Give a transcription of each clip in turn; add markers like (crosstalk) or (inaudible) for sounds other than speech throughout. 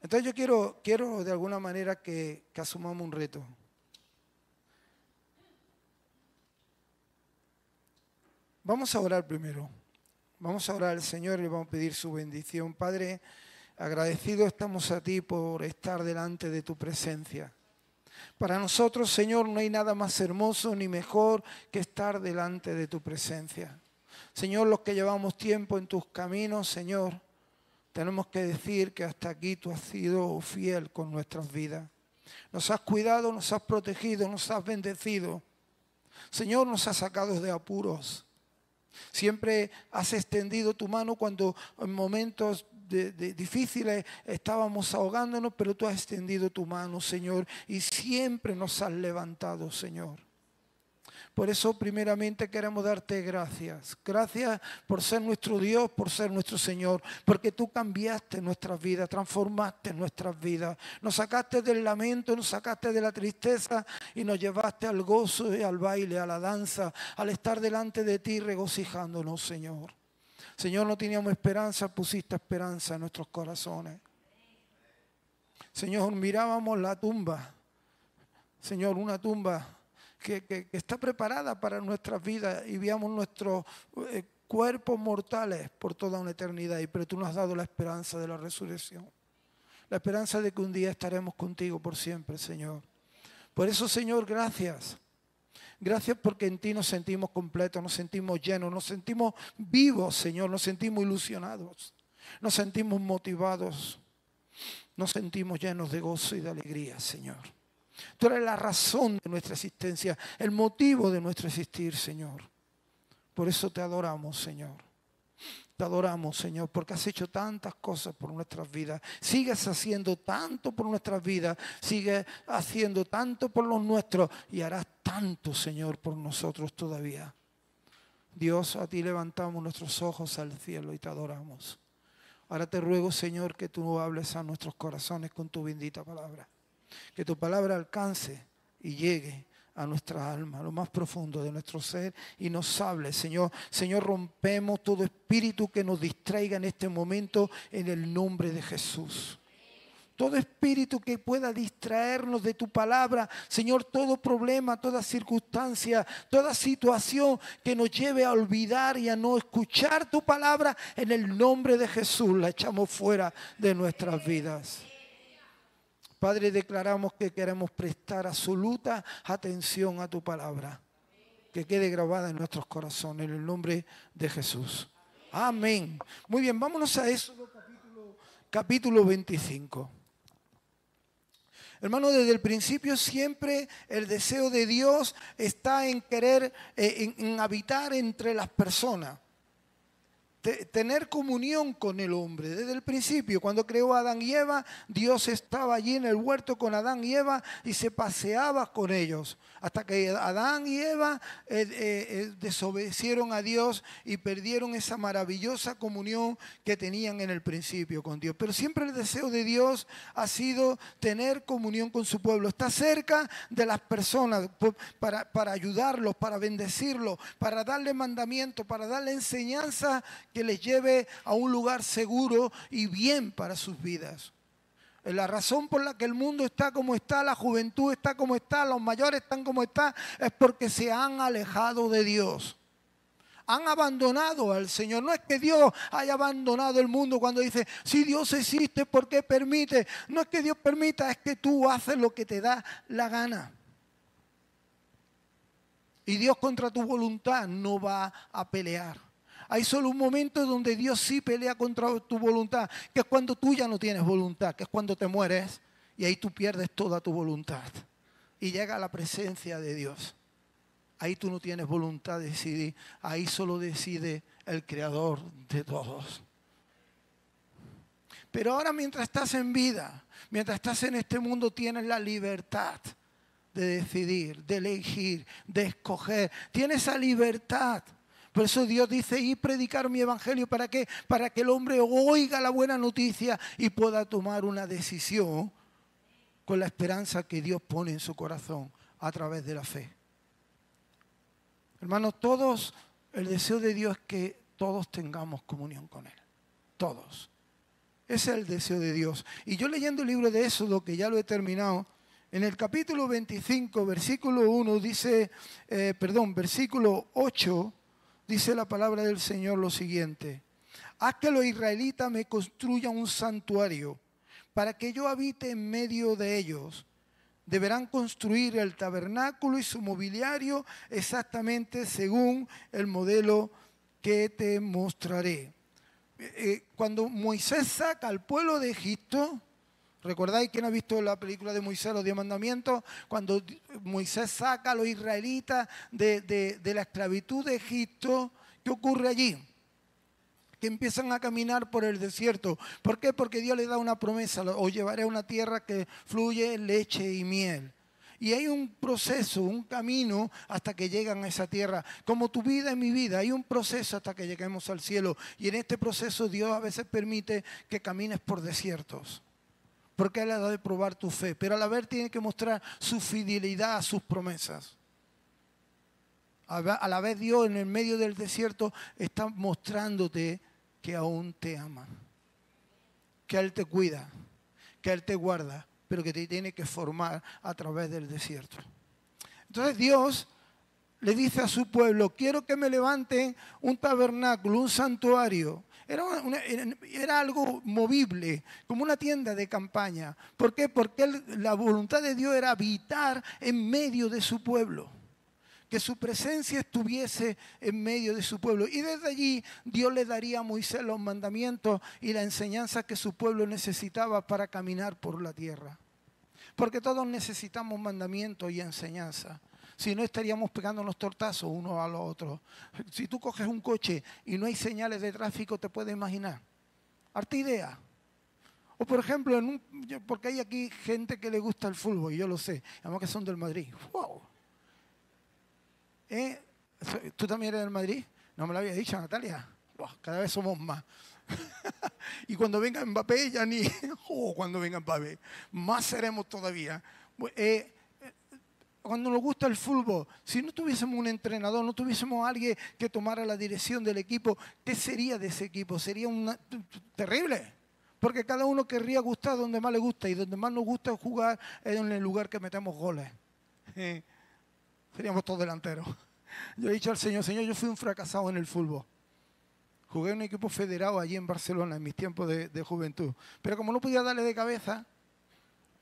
Entonces yo quiero, quiero de alguna manera que, asumamos un reto. Vamos a orar primero. Vamos a orar al Señor y le vamos a pedir su bendición. Padre, agradecido estamos a ti por estar delante de tu presencia. Para nosotros, Señor, no hay nada más hermoso ni mejor que estar delante de tu presencia. Señor, los que llevamos tiempo en tus caminos, Señor, tenemos que decir que hasta aquí tú has sido fiel con nuestras vidas. Nos has cuidado, nos has protegido, nos has bendecido. Señor, nos has sacado de apuros. Siempre has extendido tu mano cuando en momentos difíciles estábamos ahogándonos, pero tú has extendido tu mano, Señor, y siempre nos has levantado, Señor. Por eso primeramente queremos darte gracias. Gracias por ser nuestro Dios, por ser nuestro Señor, porque tú cambiaste nuestras vidas, transformaste nuestras vidas. Nos sacaste del lamento, nos sacaste de la tristeza y nos llevaste al gozo y al baile, a la danza, al estar delante de ti regocijándonos, Señor. Señor, no teníamos esperanza, pusiste esperanza en nuestros corazones. Señor, mirábamos la tumba. Señor, una tumba que, está preparada para nuestras vidas y veamos nuestros eh, cuerpos mortales por toda una eternidad. Pero tú nos has dado la esperanza de la resurrección. La esperanza de que un día estaremos contigo por siempre, Señor. Por eso, Señor, gracias. Gracias porque en ti nos sentimos completos, nos sentimos llenos, nos sentimos vivos, Señor, nos sentimos ilusionados, nos sentimos motivados, nos sentimos llenos de gozo y de alegría, Señor. Tú eres la razón de nuestra existencia, el motivo de nuestro existir, Señor. Por eso te adoramos, Señor. Te adoramos, Señor, porque has hecho tantas cosas por nuestras vidas. Sigues haciendo tanto por nuestras vidas. Sigues haciendo tanto por los nuestros. Y harás tanto, Señor, por nosotros todavía. Dios, a ti levantamos nuestros ojos al cielo y te adoramos. Ahora te ruego, Señor, que tú hables a nuestros corazones con tu bendita palabra. Que tu palabra alcance y llegue a nuestra alma, a lo más profundo de nuestro ser y nos hable, Señor. Señor, rompemos todo espíritu que nos distraiga en este momento en el nombre de Jesús. Todo espíritu que pueda distraernos de tu palabra, Señor, todo problema, toda circunstancia, toda situación que nos lleve a olvidar y a no escuchar tu palabra, en el nombre de Jesús la echamos fuera de nuestras vidas. Padre, declaramos que queremos prestar absoluta atención a tu palabra. Que quede grabada en nuestros corazones, en el nombre de Jesús. Amén. Muy bien, vámonos a eso, capítulo, capítulo 25. Hermano, desde el principio siempre el deseo de Dios está en querer, eh, en habitar entre las personas tener comunión con el hombre. Desde el principio, cuando creó a Adán y Eva, Dios estaba allí en el huerto con Adán y Eva y se paseaba con ellos. Hasta que Adán y Eva eh, eh, eh, desobedecieron a Dios y perdieron esa maravillosa comunión que tenían en el principio con Dios. Pero siempre el deseo de Dios ha sido tener comunión con su pueblo. Está cerca de las personas para, para ayudarlos, para bendecirlos, para darle mandamiento, para darle enseñanza les lleve a un lugar seguro y bien para sus vidas. La razón por la que el mundo está como está, la juventud está como está, los mayores están como están, es porque se han alejado de Dios. Han abandonado al Señor. No es que Dios haya abandonado el mundo cuando dice, si Dios existe, ¿por qué permite? No es que Dios permita, es que tú haces lo que te da la gana. Y Dios contra tu voluntad no va a pelear. Hay solo un momento donde Dios sí pelea contra tu voluntad, que es cuando tú ya no tienes voluntad, que es cuando te mueres y ahí tú pierdes toda tu voluntad. Y llega la presencia de Dios. Ahí tú no tienes voluntad de decidir, ahí solo decide el creador de todos. Pero ahora mientras estás en vida, mientras estás en este mundo, tienes la libertad de decidir, de elegir, de escoger. Tienes esa libertad por eso Dios dice, y predicar mi evangelio, ¿para qué? Para que el hombre oiga la buena noticia y pueda tomar una decisión con la esperanza que Dios pone en su corazón a través de la fe. Hermanos, todos, el deseo de Dios es que todos tengamos comunión con Él. Todos. Ese es el deseo de Dios. Y yo leyendo el libro de Éxodo, que ya lo he terminado, en el capítulo 25, versículo 1, dice, eh, perdón, versículo 8, dice la palabra del Señor lo siguiente. Haz que los israelitas me construyan un santuario para que yo habite en medio de ellos. Deberán construir el tabernáculo y su mobiliario exactamente según el modelo que te mostraré. Eh, cuando Moisés saca al pueblo de Egipto, ¿recordáis quién ha visto la película de Moisés, los diez mandamientos? Cuando Moisés saca a los israelitas de, de la esclavitud de Egipto, ¿qué ocurre allí? que empiezan a caminar por el desierto. ¿Por qué? Porque Dios les da una promesa, os llevaré a una tierra que fluye leche y miel. Y hay un proceso, un camino hasta que llegan a esa tierra. Como tu vida y mi vida, hay un proceso hasta que lleguemos al cielo. Y en este proceso Dios a veces permite que camines por desiertos. Porque Él ha de probar tu fe. Pero a la vez tiene que mostrar su fidelidad a sus promesas. A la vez Dios en el medio del desierto está mostrándote que aún te ama. Que Él te cuida. Que Él te guarda pero que te tiene que formar a través del desierto. Entonces Dios le dice a su pueblo, quiero que me levanten un tabernáculo, un santuario. Era, era, algo movible, como una tienda de campaña. ¿Por qué? Porque la voluntad de Dios era habitar en medio de su pueblo que su presencia estuviese en medio de su pueblo. Y desde allí Dios le daría a Moisés los mandamientos y la enseñanza que su pueblo necesitaba para caminar por la tierra. Porque todos necesitamos mandamientos y enseñanza. Si no estaríamos pegándonos tortazos unos a los otros. Si tú coges un coche y no hay señales de tráfico, te puedes imaginar. Harta idea. O por ejemplo, porque hay aquí gente que le gusta el fútbol, y yo lo sé, además que son del Madrid. ¡Wow! ¿Eh? ¿Tú también eres del Madrid? No me lo había dicho, Natalia. cada vez somos más. (laughs) y cuando venga Mbappé, ya ni. (laughs) Oh, cuando venga Mbappé, más seremos todavía. Eh, cuando nos gusta el fútbol, si no tuviésemos un entrenador, no tuviésemos alguien que tomara la dirección del equipo, ¿qué sería de ese equipo? Sería una, terrible. Porque cada uno querría gustar donde más le gusta y donde más nos gusta jugar es en el lugar que metemos goles. Seríamos todos delanteros. Yo he dicho al Señor, Señor, yo fui un fracasado en el fútbol. Jugué en un equipo federado allí en Barcelona en mis tiempos de, juventud. Pero como no podía darle de cabeza,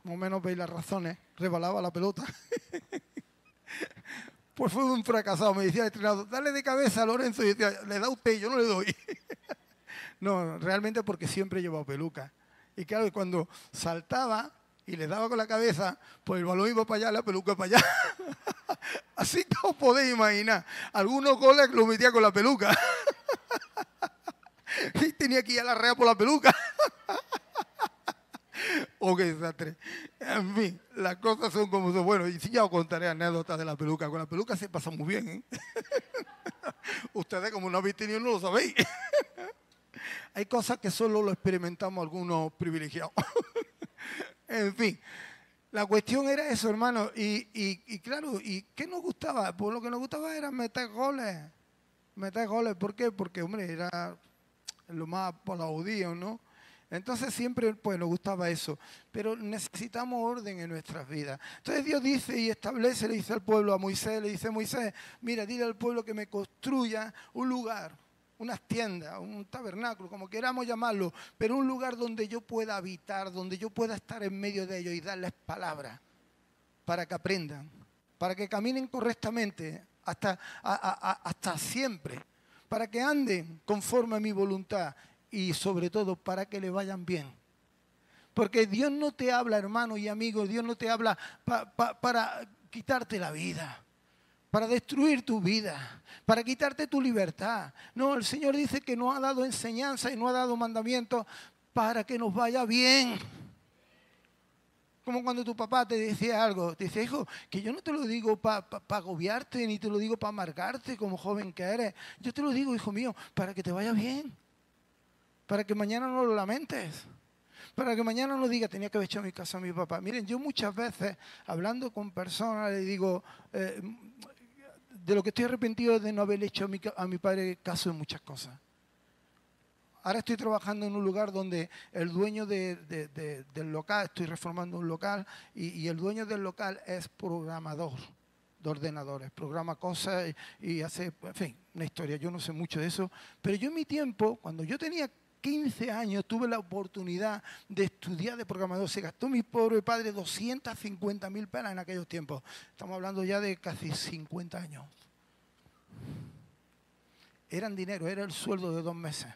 más o menos veis las razones, rebalaba la pelota. (laughs) pues fue un fracasado. Me decía el entrenador, dale de cabeza a Lorenzo. Y decía, le da usted, yo no le doy. (laughs) no, realmente porque siempre he llevado peluca. Y claro, cuando saltaba y le daba con la cabeza, pues el balón iba para allá, la peluca para allá. (laughs) Así que os podéis imaginar. Algunos goles los metía con la peluca. y tenía que ir a la rea por la peluca. Oh, qué desastre. En fin, las cosas son como son. Bueno, y si ya os contaré anécdotas de la peluca. Con la peluca se pasa muy bien. ¿eh? (laughs) Ustedes, como no habéis tenido, no lo sabéis. (laughs) Hay cosas que solo lo experimentamos algunos privilegiados. (laughs) en fin. La cuestión era eso, hermano. Y, y, claro, ¿y qué nos gustaba? Pues lo que nos gustaba era meter goles. Meter goles, ¿por qué? Porque, hombre, era lo más aplaudido, ¿no? Entonces siempre pues, nos gustaba eso, pero necesitamos orden en nuestras vidas. Entonces Dios dice y establece, le dice al pueblo, a Moisés, le dice, Moisés, mira, dile al pueblo que me construya un lugar, unas tiendas, un tabernáculo, como queramos llamarlo, pero un lugar donde yo pueda habitar, donde yo pueda estar en medio de ellos y darles palabras para que aprendan, para que caminen correctamente hasta, hasta siempre, para que anden conforme a mi voluntad y sobre todo para que le vayan bien. Porque Dios no te habla, hermano y amigo, Dios no te habla para quitarte la vida para destruir tu vida, para quitarte tu libertad. No, el Señor dice que nos ha dado enseñanza y no ha dado mandamiento para que nos vaya bien. Como cuando tu papá te decía algo, te dice, hijo, que yo no te lo digo para agobiarte, ni te lo digo para amargarte como joven que eres. Yo te lo digo, hijo mío, para que te vaya bien. Para que mañana no lo lamentes para que mañana no diga, tenía que haber hecho mi casa a mi papá. Miren, yo muchas veces, hablando con personas, le digo, eh, de lo que estoy arrepentido es de no haber hecho a mi, padre caso en muchas cosas. Ahora estoy trabajando en un lugar donde el dueño del local, estoy reformando un local, y, el dueño del local es programador de ordenadores, programa cosas y, hace, en fin, una historia. Yo no sé mucho de eso, pero yo en mi tiempo, cuando yo tenía 15 años tuve la oportunidad de estudiar de programador. Se gastó mi pobre padre 250 mil pelas en aquellos tiempos. Estamos hablando ya de casi 50 años. Eran dinero, era el sueldo de dos meses.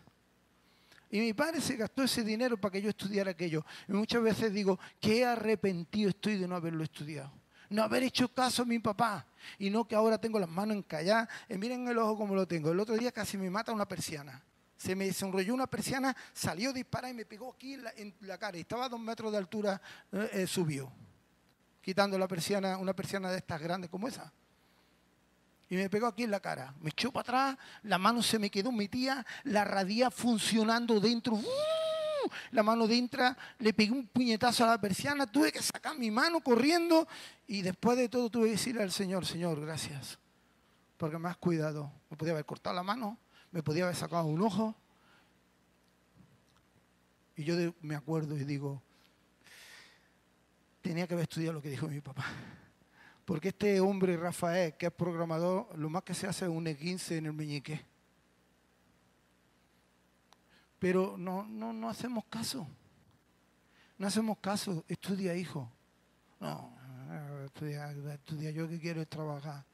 Y mi padre se gastó ese dinero para que yo estudiara aquello. Y muchas veces digo, qué arrepentido estoy de no haberlo estudiado. No haber hecho caso a mi papá. Y no que ahora tengo las manos encalladas. Y miren el ojo como lo tengo. El otro día casi me mata una persiana. Se me desenrolló una persiana, salió disparada y me pegó aquí en la, cara. Estaba a dos metros de altura, eh, eh, subió. Quitando la persiana, una persiana de estas grandes como esa y me pegó aquí en la cara. Me echó para atrás, la mano se me quedó metida, la radía funcionando dentro. La mano dentro, le pegué un puñetazo a la persiana, tuve que sacar mi mano corriendo y después de todo tuve que decirle al Señor, Señor, gracias, porque me has cuidado. Me podía haber cortado la mano, me podía haber sacado un ojo. Y yo me acuerdo y digo, tenía que haber estudiado lo que dijo mi papá. Porque este hombre, Rafael, que es programador, lo más que se hace es un E15 en el meñique. Pero no, no, no hacemos caso. No hacemos caso. Estudia, hijo. No, estudia, estudia yo que quiero es trabajar.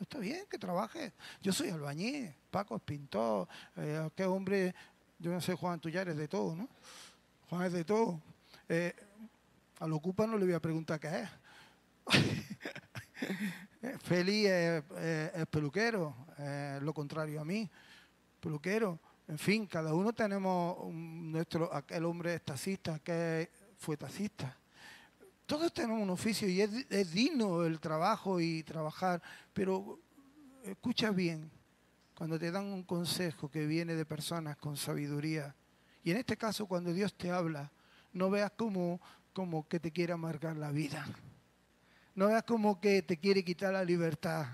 Está bien que trabaje. Yo soy albañil, Paco es pintor, eh, qué hombre, yo no sé, Juan, tú ya de todo, ¿no? Juan es de todo. Eh, al ocupa no le voy a preguntar qué es. (laughs) Feliz es, peluquero, lo contrario a mí, peluquero. En fin, cada uno tenemos nuestro, aquel hombre es taxista, aquel fue taxista. Todos tenemos un oficio y es, digno el trabajo y trabajar, pero escucha bien, cuando te dan un consejo que viene de personas con sabiduría, y en este caso cuando Dios te habla, no veas como, como que te quiere amargar la vida. No veas como que te quiere quitar la libertad.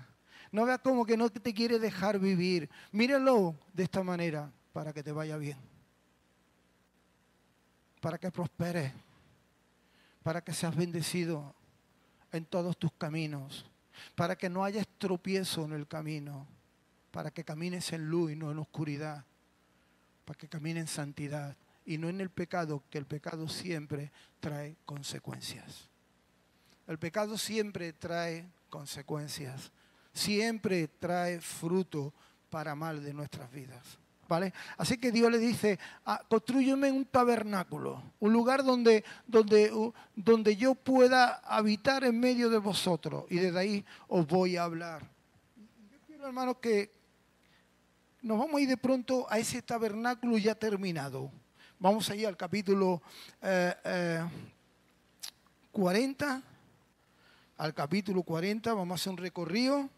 No veas como que no te quiere dejar vivir. Míralo de esta manera para que te vaya bien. Para que prosperes. Para que seas bendecido en todos tus caminos. Para que no haya tropiezo en el camino. Para que camines en luz y no en oscuridad. Para que camines en santidad y no en el pecado, que el pecado siempre trae consecuencias. El pecado siempre trae consecuencias, siempre trae fruto para mal de nuestras vidas. Así que Dios le dice, ah, construyeme un tabernáculo, un lugar donde, donde, donde yo pueda habitar en medio de vosotros y desde ahí os voy a hablar. Yo quiero, hermanos, que nos vamos a ir de pronto a ese tabernáculo ya terminado. Vamos a al capítulo 40 eh, al capítulo 40, vamos a hacer un recorrido.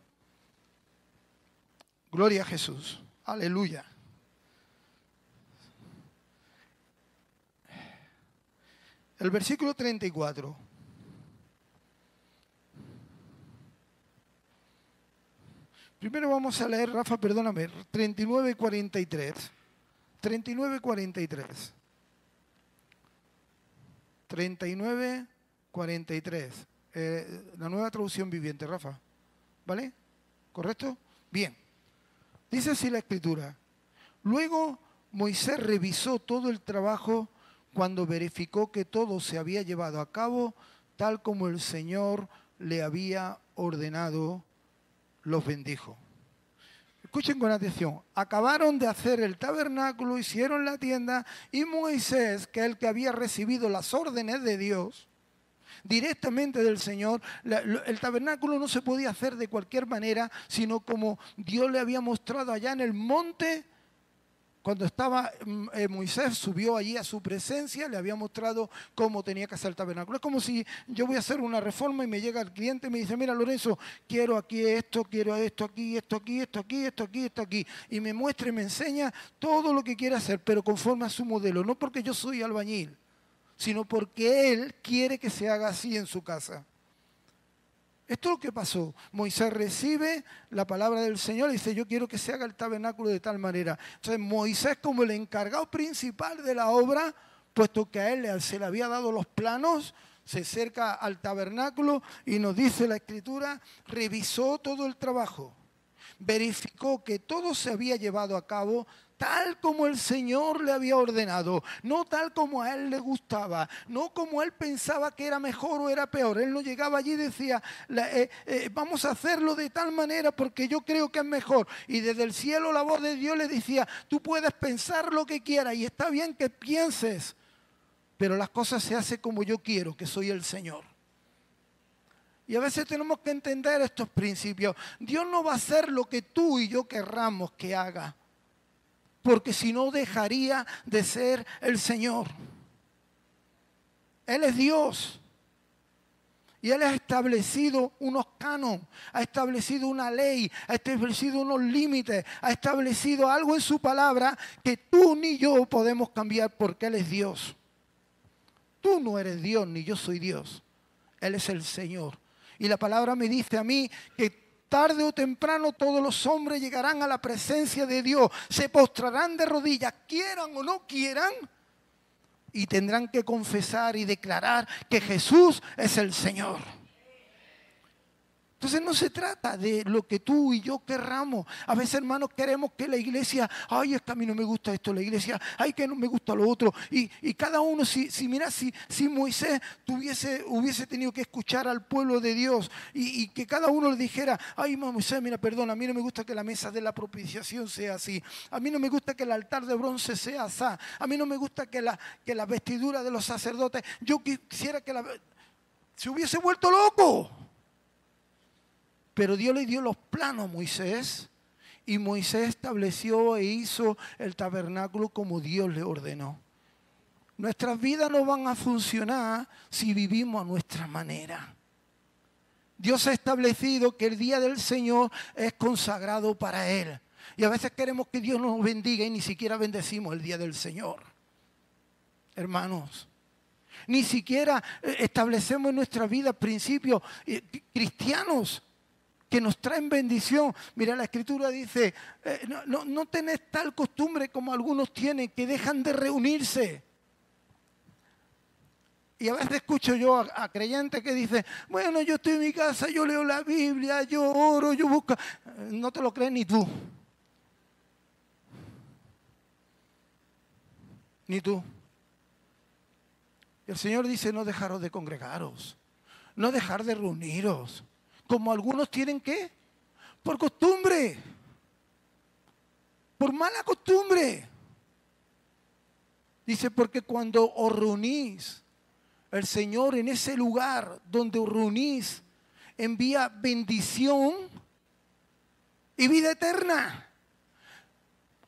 Gloria a Jesús. Aleluya. El versículo 34. Primero vamos a leer, Rafa, perdóname, 39 y 43. 39 y 43. 39, 43. Eh, la nueva traducción viviente, Rafa. ¿Vale? ¿Correcto? Bien. Dice así la escritura. Luego Moisés revisó todo el trabajo cuando verificó que todo se había llevado a cabo tal como el Señor le había ordenado, los bendijo. Escuchen con atención. Acabaron de hacer el tabernáculo, hicieron la tienda y Moisés, que es el que había recibido las órdenes de Dios, directamente del Señor. el tabernáculo no se podía hacer de cualquier manera, sino como Dios le había mostrado allá en el monte. Cuando estaba mm, eh, Moisés, subió allí a su presencia, le había mostrado cómo tenía que hacer el tabernáculo. Es como si yo voy a hacer una reforma y me llega el cliente y me dice, mira Lorenzo, quiero aquí esto, quiero esto aquí, esto aquí, esto aquí, esto aquí, esto aquí. Y me muestra y me enseña todo lo que quiere hacer, pero conforme a su modelo, no porque yo soy albañil sino porque Él quiere que se haga así en su casa. Esto es lo que pasó. Moisés recibe la palabra del Señor y dice, yo quiero que se haga el tabernáculo de tal manera. Entonces Moisés como el encargado principal de la obra, puesto que a él se le había dado los planos, se acerca al tabernáculo y nos dice la escritura, revisó todo el trabajo, verificó que todo se había llevado a cabo tal como el Señor le había ordenado, no tal como a él le gustaba, no como él pensaba que era mejor o era peor. Él no llegaba allí y decía, eh, eh, vamos a hacerlo de tal manera porque yo creo que es mejor. Y desde el cielo la voz de Dios le decía, tú puedes pensar lo que quieras y está bien que pienses, pero las cosas se hacen como yo quiero, que soy el Señor. Y a veces tenemos que entender estos principios. Dios no va a hacer lo que tú y yo querramos que haga porque si no dejaría de ser el Señor. Él es Dios. Y Él ha establecido unos canos, ha establecido una ley, ha establecido unos límites, ha establecido algo en su palabra que tú ni yo podemos cambiar porque Él es Dios. Tú no eres Dios ni yo soy Dios. Él es el Señor. Y la palabra me dice a mí que tarde o temprano todos los hombres llegarán a la presencia de Dios, se postrarán de rodillas, quieran o no quieran, y tendrán que confesar y declarar que Jesús es el Señor. Entonces no se trata de lo que tú y yo querramos. A veces, hermanos, queremos que la iglesia, ay, es que a mí no me gusta esto, la iglesia, ay, que no me gusta lo otro. Y, cada uno, si, si mira, si, si Moisés tuviese, hubiese tenido que escuchar al pueblo de Dios y, que cada uno le dijera, ay, Moisés, mira, perdón, a mí no me gusta que la mesa de la propiciación sea así. A mí no me gusta que el altar de bronce sea así. A mí no me gusta que la, que la vestidura de los sacerdotes, yo quisiera que la... Se hubiese vuelto loco. Pero Dios le dio los planos a Moisés y Moisés estableció e hizo el tabernáculo como Dios le ordenó. Nuestras vidas no van a funcionar si vivimos a nuestra manera. Dios ha establecido que el día del Señor es consagrado para Él. Y a veces queremos que Dios nos bendiga y ni siquiera bendecimos el día del Señor. Hermanos, ni siquiera eh, establecemos en nuestra vida principios eh, cristianos que nos traen bendición. Mira, la escritura dice, eh, no, tenés tal costumbre como algunos tienen, que dejan de reunirse. Y a veces escucho yo a, creyentes que dicen, bueno, yo estoy en mi casa, yo leo la Biblia, yo oro, yo busco. Eh, no te lo crees ni tú. Ni tú. El Señor dice, no dejaros de congregaros, no dejar de reuniros como algunos tienen que, por costumbre, por mala costumbre. Dice, porque cuando os reunís, el Señor en ese lugar donde os reunís envía bendición y vida eterna.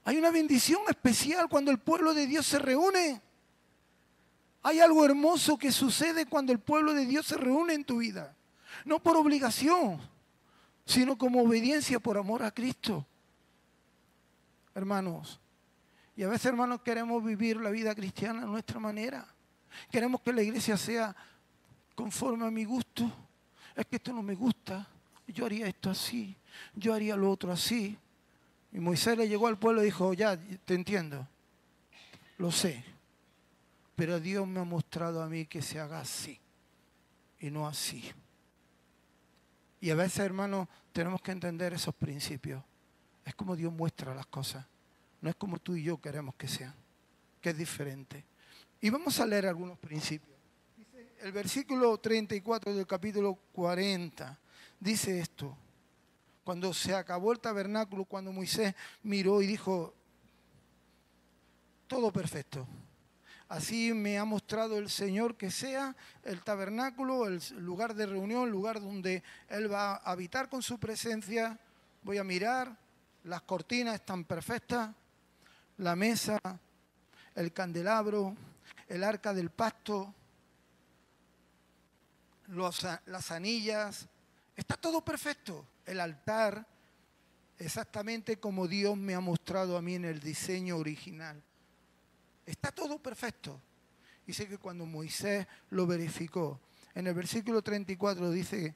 Hay una bendición especial cuando el pueblo de Dios se reúne. Hay algo hermoso que sucede cuando el pueblo de Dios se reúne en tu vida no por obligación, sino como obediencia por amor a Cristo. Hermanos, y a veces, hermanos, queremos vivir la vida cristiana a nuestra manera. Queremos que la iglesia sea conforme a mi gusto. Es que esto no me gusta. Yo haría esto así. Yo haría lo otro así. Y Moisés le llegó al pueblo y dijo, ya, te entiendo. Lo sé. Pero Dios me ha mostrado a mí que se haga así y no así. Y a veces, hermanos, tenemos que entender esos principios. Es como Dios muestra las cosas. No es como tú y yo queremos que sean, que es diferente. Y vamos a leer algunos principios. el versículo 34 del capítulo 40 dice esto. Cuando se acabó el tabernáculo, cuando Moisés miró y dijo, todo perfecto, Así me ha mostrado el Señor que sea el tabernáculo, el lugar de reunión, el lugar donde Él va a habitar con su presencia. Voy a mirar, las cortinas están perfectas, la mesa, el candelabro, el arca del pasto, las anillas, está todo perfecto. El altar, exactamente como Dios me ha mostrado a mí en el diseño original. Está todo perfecto. Dice que cuando Moisés lo verificó, en el versículo 34 dice,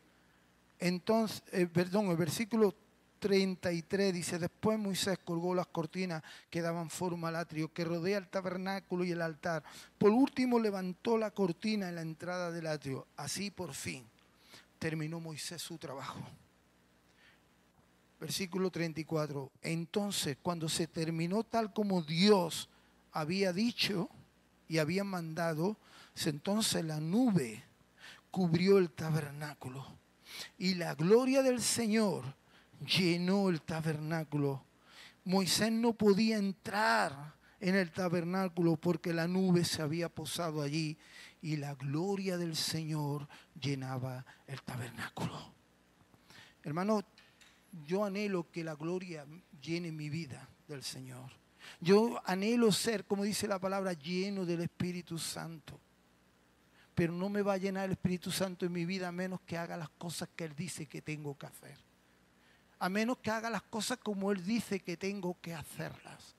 entonces, eh, perdón, el versículo 33 dice, después Moisés colgó las cortinas que daban forma al atrio, que rodea el tabernáculo y el altar. Por último levantó la cortina en la entrada del atrio. Así por fin terminó Moisés su trabajo. Versículo 34. Entonces, cuando se terminó tal como Dios había dicho y había mandado, entonces la nube cubrió el tabernáculo y la gloria del Señor llenó el tabernáculo. Moisés no podía entrar en el tabernáculo porque la nube se había posado allí y la gloria del Señor llenaba el tabernáculo. Hermano, yo anhelo que la gloria llene mi vida del Señor. Yo anhelo ser, como dice la palabra, lleno del Espíritu Santo. Pero no me va a llenar el Espíritu Santo en mi vida a menos que haga las cosas que Él dice que tengo que hacer a menos que haga las cosas como Él dice que tengo que hacerlas.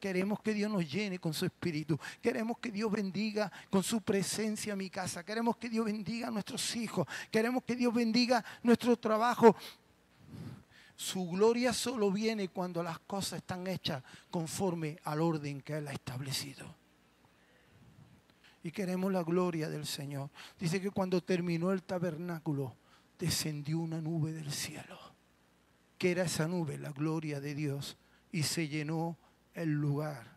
Queremos que Dios nos llene con su espíritu. Queremos que Dios bendiga con su presencia mi casa. Queremos que Dios bendiga a nuestros hijos. Queremos que Dios bendiga nuestro trabajo. Su gloria solo viene cuando las cosas están hechas conforme al orden que Él ha establecido. Y queremos la gloria del Señor. Dice que cuando terminó el tabernáculo, descendió una nube del cielo que era esa nube, la gloria de Dios, y se llenó el lugar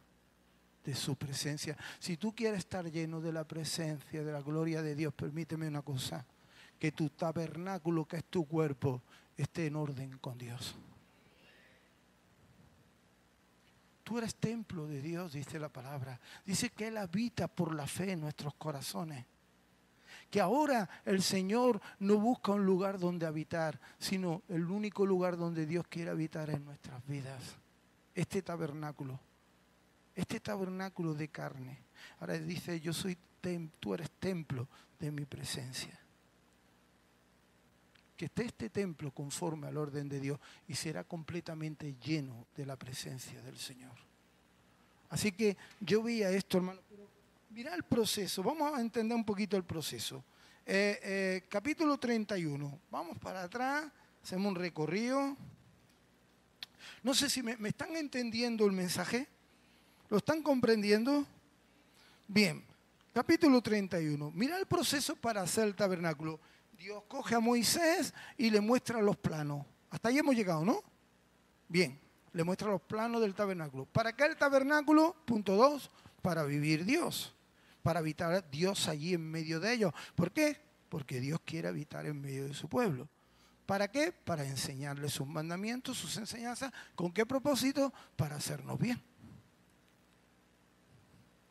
de su presencia. Si tú quieres estar lleno de la presencia, de la gloria de Dios, permíteme una cosa, que tu tabernáculo, que es tu cuerpo, esté en orden con Dios. Tú eres templo de Dios, dice la palabra. Dice que Él habita por la fe en nuestros corazones que ahora el Señor no busca un lugar donde habitar, sino el único lugar donde Dios quiere habitar en nuestras vidas. Este tabernáculo, este tabernáculo de carne. Ahora dice, yo soy, tú eres templo de mi presencia. Que esté este templo conforme al orden de Dios y será completamente lleno de la presencia del Señor. Así que yo veía esto, hermano, Mira el proceso, vamos a entender un poquito el proceso. Eh, eh, capítulo 31, vamos para atrás, hacemos un recorrido. No sé si me, me están entendiendo el mensaje, ¿lo están comprendiendo? Bien, capítulo 31, mira el proceso para hacer el tabernáculo. Dios coge a Moisés y le muestra los planos. Hasta ahí hemos llegado, ¿no? Bien, le muestra los planos del tabernáculo. ¿Para qué el tabernáculo? Punto 2, para vivir Dios para habitar Dios allí en medio de ellos. ¿Por qué? Porque Dios quiere habitar en medio de su pueblo. ¿Para qué? Para enseñarle sus mandamientos, sus enseñanzas. ¿Con qué propósito? Para hacernos bien.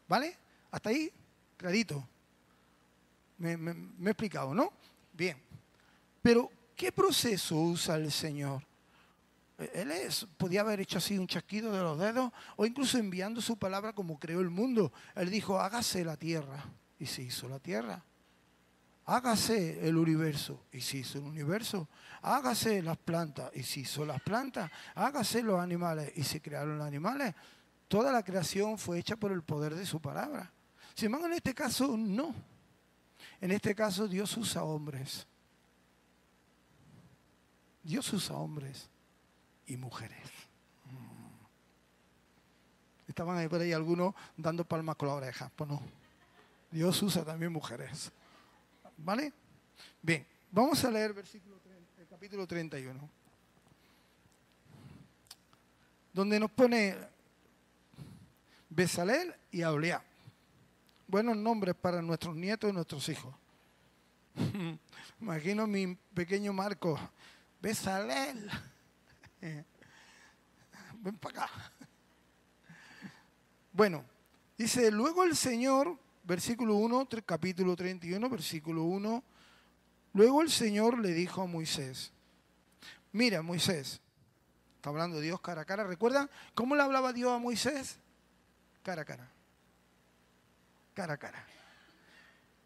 ¿Vale? Hasta ahí, clarito. Me he explicado, ¿no? Bien. Pero, ¿qué proceso usa el Señor? Él es, podía haber hecho así un chasquido de los dedos o incluso enviando su palabra como creó el mundo. Él dijo, hágase la tierra. Y se hizo la tierra. Hágase el universo. Y se hizo el universo. Hágase las plantas. Y se hizo las plantas. Hágase los animales. Y se crearon los animales. Toda la creación fue hecha por el poder de su palabra. Sin embargo, en este caso, no. En este caso, Dios usa hombres. Dios usa hombres y mujeres. Mm. Estaban ahí por ahí algunos dando palmas con la oreja. Pues no. Dios usa también mujeres. ¿Vale? Bien, vamos a leer versículo el capítulo 31. Donde nos pone Besalel y Auleá. Buenos nombres para nuestros nietos y nuestros hijos. (laughs) Imagino mi pequeño Marco. Besalel. (laughs) Ven para acá. Bueno, dice, luego el Señor, versículo 1, capítulo 31, versículo 1, luego el Señor le dijo a Moisés, mira Moisés, está hablando Dios cara a cara, ¿recuerdan cómo le hablaba Dios a Moisés? Cara a cara. Cara a cara.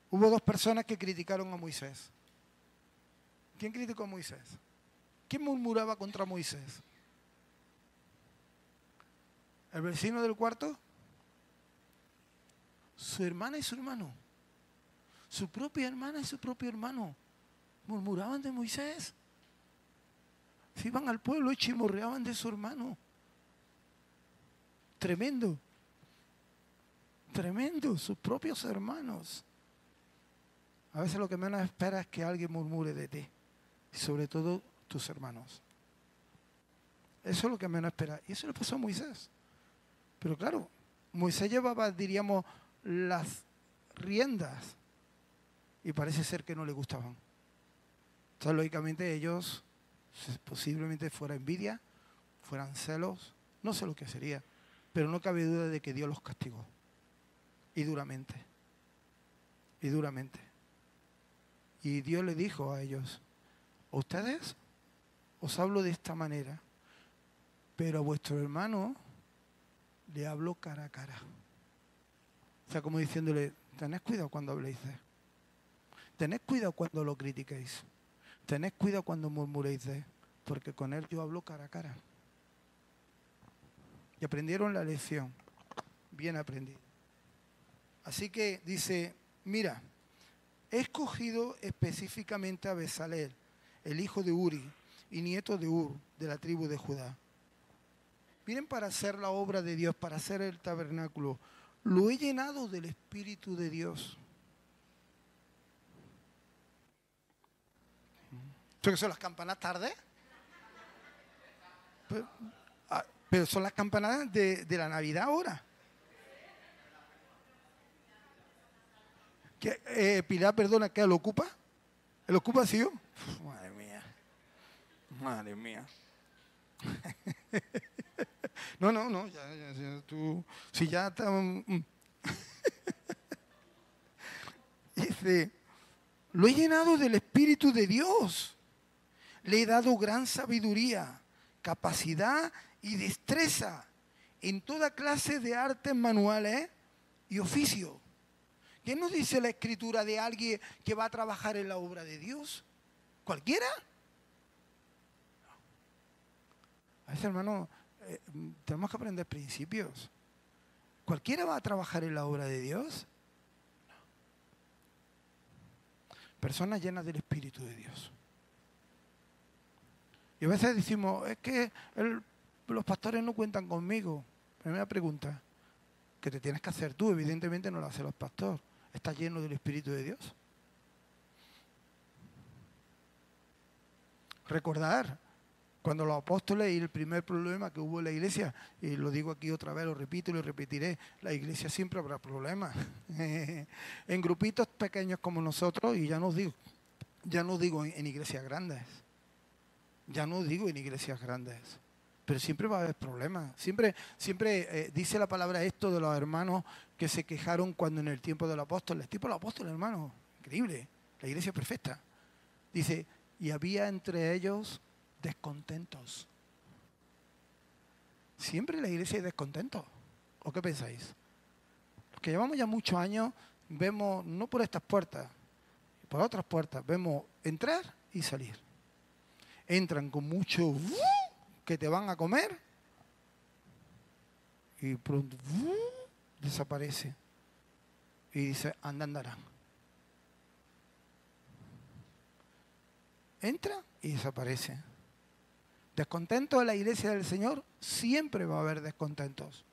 Hubo dos personas que criticaron a Moisés. ¿Quién criticó a Moisés? ¿Quién murmuraba contra Moisés? ¿El vecino del cuarto? Su hermana y su hermano. Su propia hermana y su propio hermano Murmuraban de Moisés. Se iban al pueblo y chimorreaban de su hermano. Tremendo. Tremendo, sus propios hermanos. A veces lo que menos esperas es que alguien murmure de ti, sobre todo tus hermanos. Eso es lo que menos esperas. Y eso le pasó a Moisés. Pero claro, Moisés llevaba, diríamos, las riendas y parece ser que no le gustaban. Entonces, lógicamente, ellos, posiblemente fuera envidia, fueran celos, no sé lo que sería, pero no cabe duda de que Dios los castigó. Y duramente. Y duramente. Y Dios le dijo a ellos, ustedes os hablo de esta manera, pero a vuestro hermano le hablo cara a cara. O sea, como diciéndole, tened cuidado cuando habléis de. Tened cuidado cuando lo critiquéis. Tened cuidado cuando murmuréis de porque con él yo hablo cara a cara. Y aprendieron la lección. Bien aprendido. Así que dice, mira, he escogido específicamente a Besalel, el hijo de Uri y nieto de Ur, de la tribu de Judá. Miren para hacer la obra de Dios, para hacer el tabernáculo. Lo he llenado del Espíritu de Dios. ¿Pero son las campanas tarde? Ah, pero, son las campanadas de, la Navidad ahora. ¿Qué, eh, Pilar, perdona, ¿qué lo ocupa? ¿El ocupa sí? madre mía. Madre mía. (laughs) no, no, no, ya, ya, tú, si ya está... Mm, mm. (laughs) Dice, lo he llenado del Espíritu de Dios. Le he dado gran sabiduría, capacidad y destreza en toda clase de artes manuales y oficio. ¿Qué nos dice la escritura de alguien que va a trabajar en la obra de Dios? ¿Cualquiera? A veces, hermano, eh, tenemos que aprender principios. ¿Cualquiera va a trabajar en la obra de Dios? Personas llenas del Espíritu de Dios. Y a veces decimos, es que los pastores no cuentan conmigo. Primera pregunta, que te tienes que hacer tú, evidentemente no lo hacen los pastores. ¿Estás lleno del Espíritu de Dios? Recordar cuando los apóstoles y el primer problema que hubo en la iglesia, y lo digo aquí otra vez, lo repito y lo repetiré, la iglesia siempre habrá problemas. (laughs) en grupitos pequeños como nosotros, y ya no digo, ya no digo en, iglesias grandes, ya no digo en iglesias grandes, pero siempre va a haber problemas. Siempre, siempre eh, dice la palabra esto de los hermanos que se quejaron cuando en el tiempo de los apóstoles, tipo los apóstoles, hermano, increíble, la iglesia perfecta. Dice, y había entre ellos descontentos. Siempre en la iglesia hay descontentos. ¿O qué pensáis? Los que llevamos ya muchos años vemos, no por estas puertas, por otras puertas, vemos entrar y salir. Entran con mucho que te van a comer y pronto desaparece. Y dice, anda, andarán. Entra y desaparece. Descontento en la iglesia del Señor, siempre va a haber descontentos.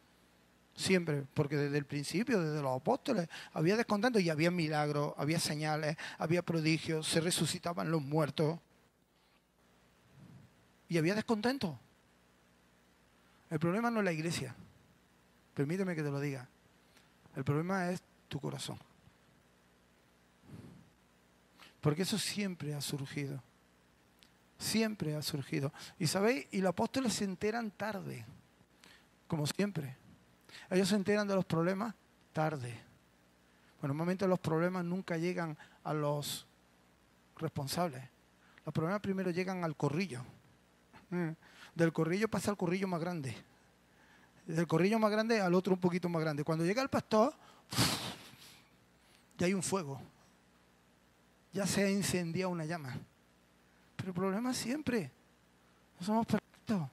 Siempre, porque desde el principio, desde los apóstoles, había descontentos y había milagros, había señales, había prodigios, se resucitaban los muertos. Y había descontento. El problema no es la iglesia. Permíteme que te lo diga. El problema es tu corazón. Porque eso siempre ha surgido. Siempre ha surgido. Y sabéis, y los apóstoles se enteran tarde, como siempre. Ellos se enteran de los problemas tarde. Bueno, normalmente los problemas nunca llegan a los responsables. Los problemas primero llegan al corrillo. Mm. Del corrillo pasa al corrillo más grande. Del corrillo más grande al otro un poquito más grande. Cuando llega el pastor, ya hay un fuego. Ya se ha incendiado una llama. Pero el problema es siempre, no somos perfectos.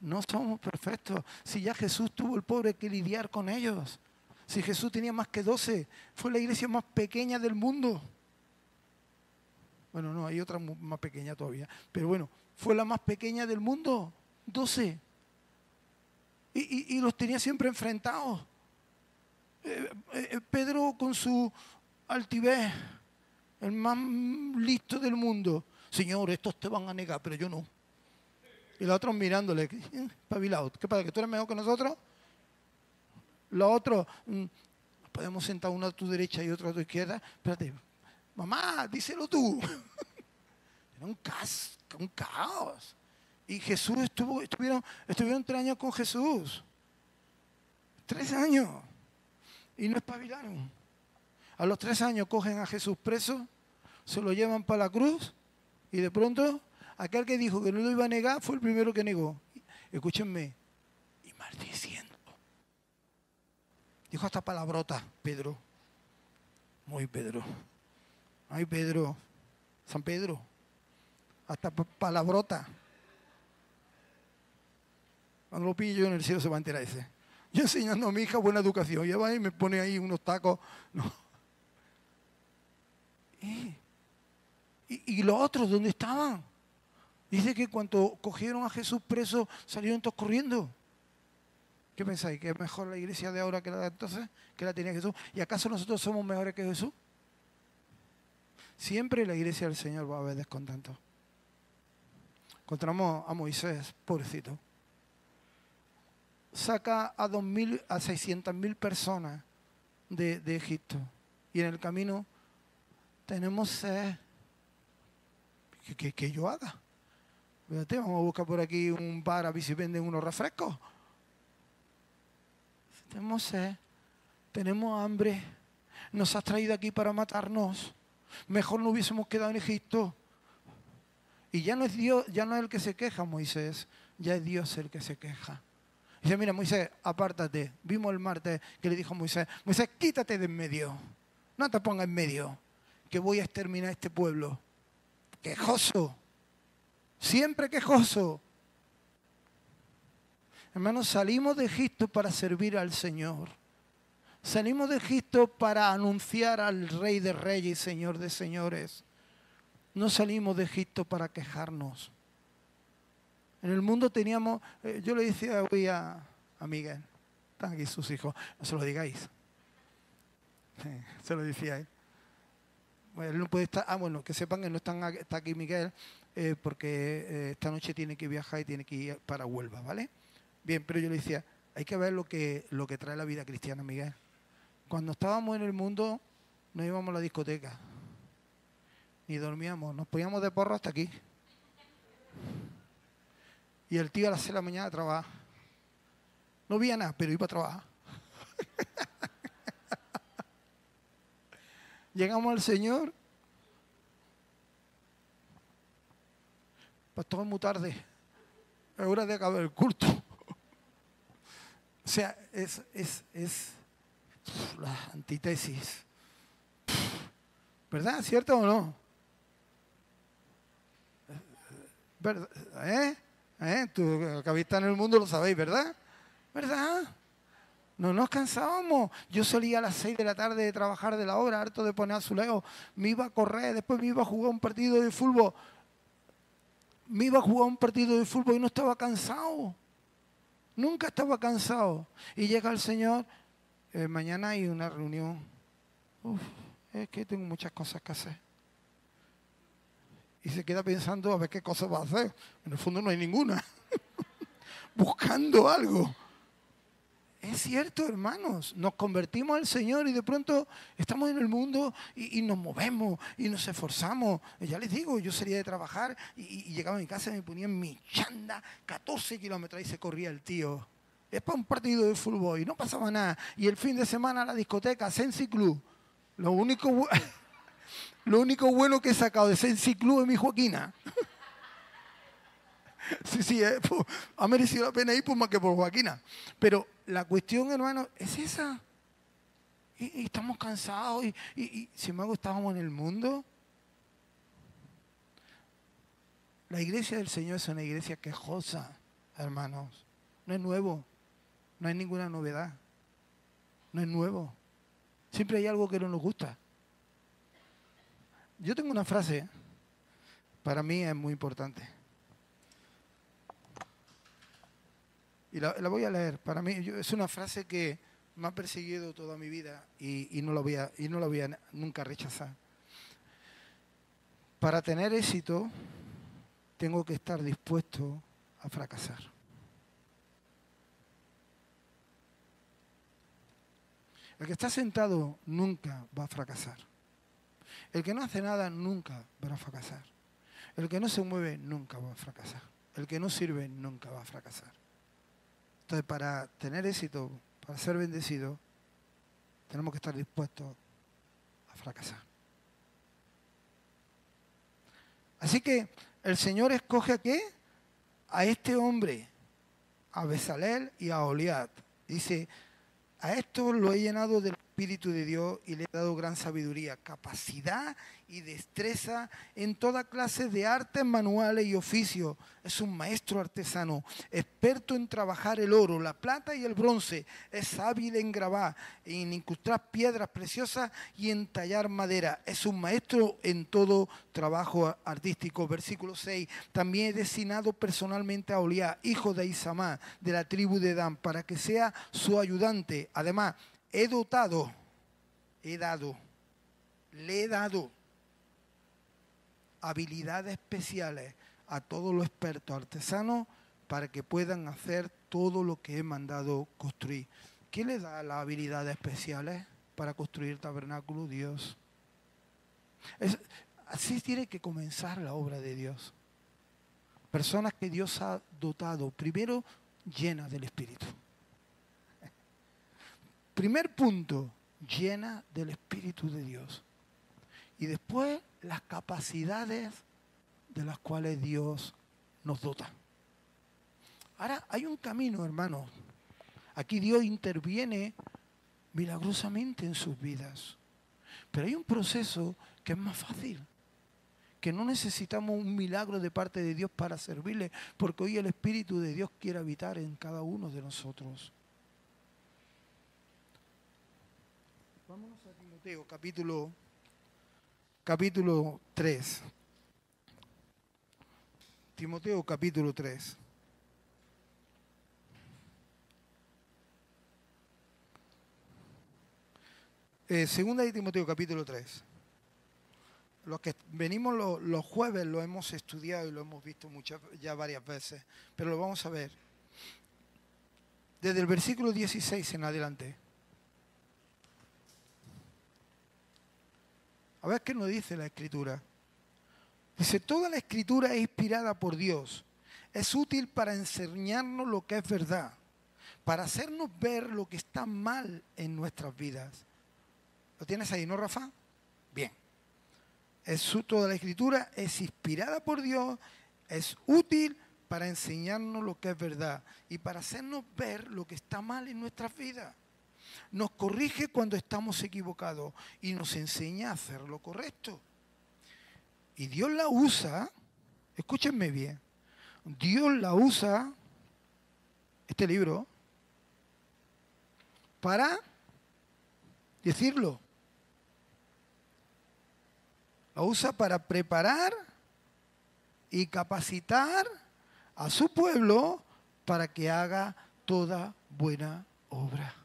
No somos perfectos. Si ya Jesús tuvo el pobre que lidiar con ellos. Si Jesús tenía más que doce, fue la iglesia más pequeña del mundo. Bueno, no, hay otra más pequeña todavía. Pero bueno, fue la más pequeña del mundo. Doce. Y, los tenía siempre enfrentados. Eh, eh, Pedro con su altivez, el más listo del mundo. Señor, estos te van a negar, pero yo no. Y los otros mirándole, eh, pabilado. ¿Qué pasa? ¿Que tú eres mejor que nosotros? Los otros, mm, podemos sentar uno a tu derecha y otro a tu izquierda. Espérate, mamá, díselo tú. (laughs) Era un caos, un caos. Y Jesús estuvo, estuvieron, estuvieron tres años con Jesús. Tres años. Y no espabilaron. A los tres años cogen a Jesús preso, se lo llevan para la cruz y de pronto aquel que dijo que no lo iba a negar fue el primero que negó. Escúchenme, y maldiciendo. Dijo hasta palabrota, Pedro. Muy Pedro. Ay, Pedro. San Pedro. Hasta palabrota. Cuando lo pillo yo en el cielo se va a enterar ese. Yo enseñando a mi hija buena educación. Ella va y me pone ahí unos tacos. No. (laughs) ¿Y, los otros dónde estaban? Dice que cuando cogieron a Jesús preso salieron todos corriendo. ¿Qué pensáis? ¿Que es mejor la iglesia de ahora que la de entonces? ¿Que la tenía Jesús? ¿Y acaso nosotros somos mejores que Jesús? Siempre la iglesia del Señor va a haber descontento. Encontramos a Moisés, pobrecito saca a, 2000, a 600 mil personas de, Egipto. Y en el camino tenemos sed. ¿Qué, yo haga? vamos a buscar por aquí un bar a ver si venden unos refrescos. Tenemos sed, tenemos hambre, nos has traído aquí para matarnos. Mejor no hubiésemos quedado en Egipto. Y ya no es Dios, ya no es el que se queja, Moisés, ya es Dios el que se queja. Dice, mira, Moisés, apártate. Vimos el martes que le dijo Moisés, Moisés, quítate de en medio. No te pongas en medio, que voy a exterminar este pueblo. Quejoso. Siempre quejoso. Hermanos, salimos de Egipto para servir al Señor. Salimos de Egipto para anunciar al Rey de Reyes y Señor de Señores. No salimos de Egipto para quejarnos. En el mundo teníamos, eh, yo le decía hoy a, Miguel, están aquí sus hijos, no se lo digáis. se lo decía él. Bueno, él no puede estar, ah, bueno, que sepan que no están, está aquí Miguel, eh, porque eh, esta noche tiene que viajar y tiene que ir para Huelva, ¿vale? Bien, pero yo le decía, hay que ver lo que, lo que trae la vida cristiana, Miguel. Cuando estábamos en el mundo, no íbamos a la discoteca, ni dormíamos, nos poníamos de porro hasta aquí. Y el tío a las 6 de la mañana trabajaba. No veía nada, pero iba a trabajar. (laughs) Llegamos al Señor. Pastor, muy tarde. Es hora de acabar el culto. O sea, es, es, es la antítesis. ¿Verdad? ¿Cierto o no? ¿Verdad? ¿Eh? ¿Eh? Tú que en el mundo lo sabéis, ¿verdad? ¿Verdad? No nos cansábamos. Yo salía a las 6 de la tarde de trabajar de la obra, harto de poner azulejos. Me iba a correr, después me iba a jugar un partido de fútbol. Me iba a jugar un partido de fútbol y no estaba cansado. Nunca estaba cansado. Y llega el Señor, eh, mañana hay una reunión. Uf, es que tengo muchas cosas que hacer y se queda pensando a ver qué cosa va a hacer. En el fondo no hay ninguna. (laughs) Buscando algo. Es cierto, hermanos, nos convertimos al Señor y de pronto estamos en el mundo y, nos movemos y nos esforzamos. Ya les digo, yo salía de trabajar y, llegaba a mi casa y me ponía en mi chanda 14 kilómetros y se corría el tío. Es para un partido de fútbol y no pasaba nada. Y el fin de semana la discoteca, Sensi Club. Lo único... (laughs) Lo único bueno que he sacado de Sensi Club es mi Joaquina. (laughs) Sí, sí, eh, ha merecido la pena ir por más que por Joaquina. Pero la cuestión, hermano, es esa. Y, estamos cansados. Y, y, si me estábamos en el mundo. La iglesia del Señor es una iglesia quejosa, hermanos. No es nuevo. No hay ninguna novedad. No es nuevo. Siempre hay algo que no nos gusta. Yo tengo una frase Para mí es muy importante. Y la, voy a leer. Para mí es una frase que me ha perseguido toda mi vida y, no la voy a, y no la voy a nunca rechazar. Para tener éxito tengo que estar dispuesto a fracasar. El que está sentado nunca va a fracasar. El que no hace nada nunca va a fracasar. El que no se mueve nunca va a fracasar. El que no sirve nunca va a fracasar. Entonces, para tener éxito, para ser bendecido, tenemos que estar dispuestos a fracasar. Así que el Señor escoge a qué? A este hombre, a Besalel y a Oliat. Dice, a esto lo he llenado del Espíritu de Dios y le he dado gran sabiduría, capacidad y destreza en toda clase de artes manuales y oficios. Es un maestro artesano, experto en trabajar el oro, la plata y el bronce. Es hábil en grabar, en incrustar piedras preciosas y en tallar madera. Es un maestro en todo trabajo artístico. Versículo 6. También he designado personalmente a Oliá, hijo de Isamá, de la tribu de Dan, para que sea su ayudante. Además, he dotado, he dado, le he dado habilidades especiales a todos los expertos artesanos para que puedan hacer todo lo que he mandado construir. ¿Quién le da las habilidades especiales para construir tabernáculo? Dios. así tiene que comenzar la obra de Dios. Personas que Dios ha dotado, primero llenas del Espíritu. Primer punto, llena del Espíritu de Dios. Y después las capacidades de las cuales Dios nos dota. Ahora hay un camino, hermanos. Aquí Dios interviene milagrosamente en sus vidas. Pero hay un proceso que es más fácil. Que no necesitamos un milagro de parte de Dios para servirle, porque hoy el Espíritu de Dios quiere habitar en cada uno de nosotros. Vámonos a Timoteo, capítulo, capítulo 3. Timoteo, capítulo 3. Eh, segunda de Timoteo, capítulo 3. Los que venimos los, jueves lo hemos estudiado y lo hemos visto muchas, ya varias veces, pero lo vamos a ver. Desde el versículo 16 en adelante. A ver qué nos dice la escritura. Dice, toda la escritura es inspirada por Dios. Es útil para enseñarnos lo que es verdad, para hacernos ver lo que está mal en nuestras vidas. ¿Lo tienes ahí, no, Rafa? Bien. Es, toda la escritura es inspirada por Dios, es útil para enseñarnos lo que es verdad y para hacernos ver lo que está mal en nuestras vidas nos corrige cuando estamos equivocados y nos enseña a hacer lo correcto. Y Dios la usa, escúchenme bien, Dios la usa, este libro, para decirlo. La usa para preparar y capacitar a su pueblo para que haga toda buena obra.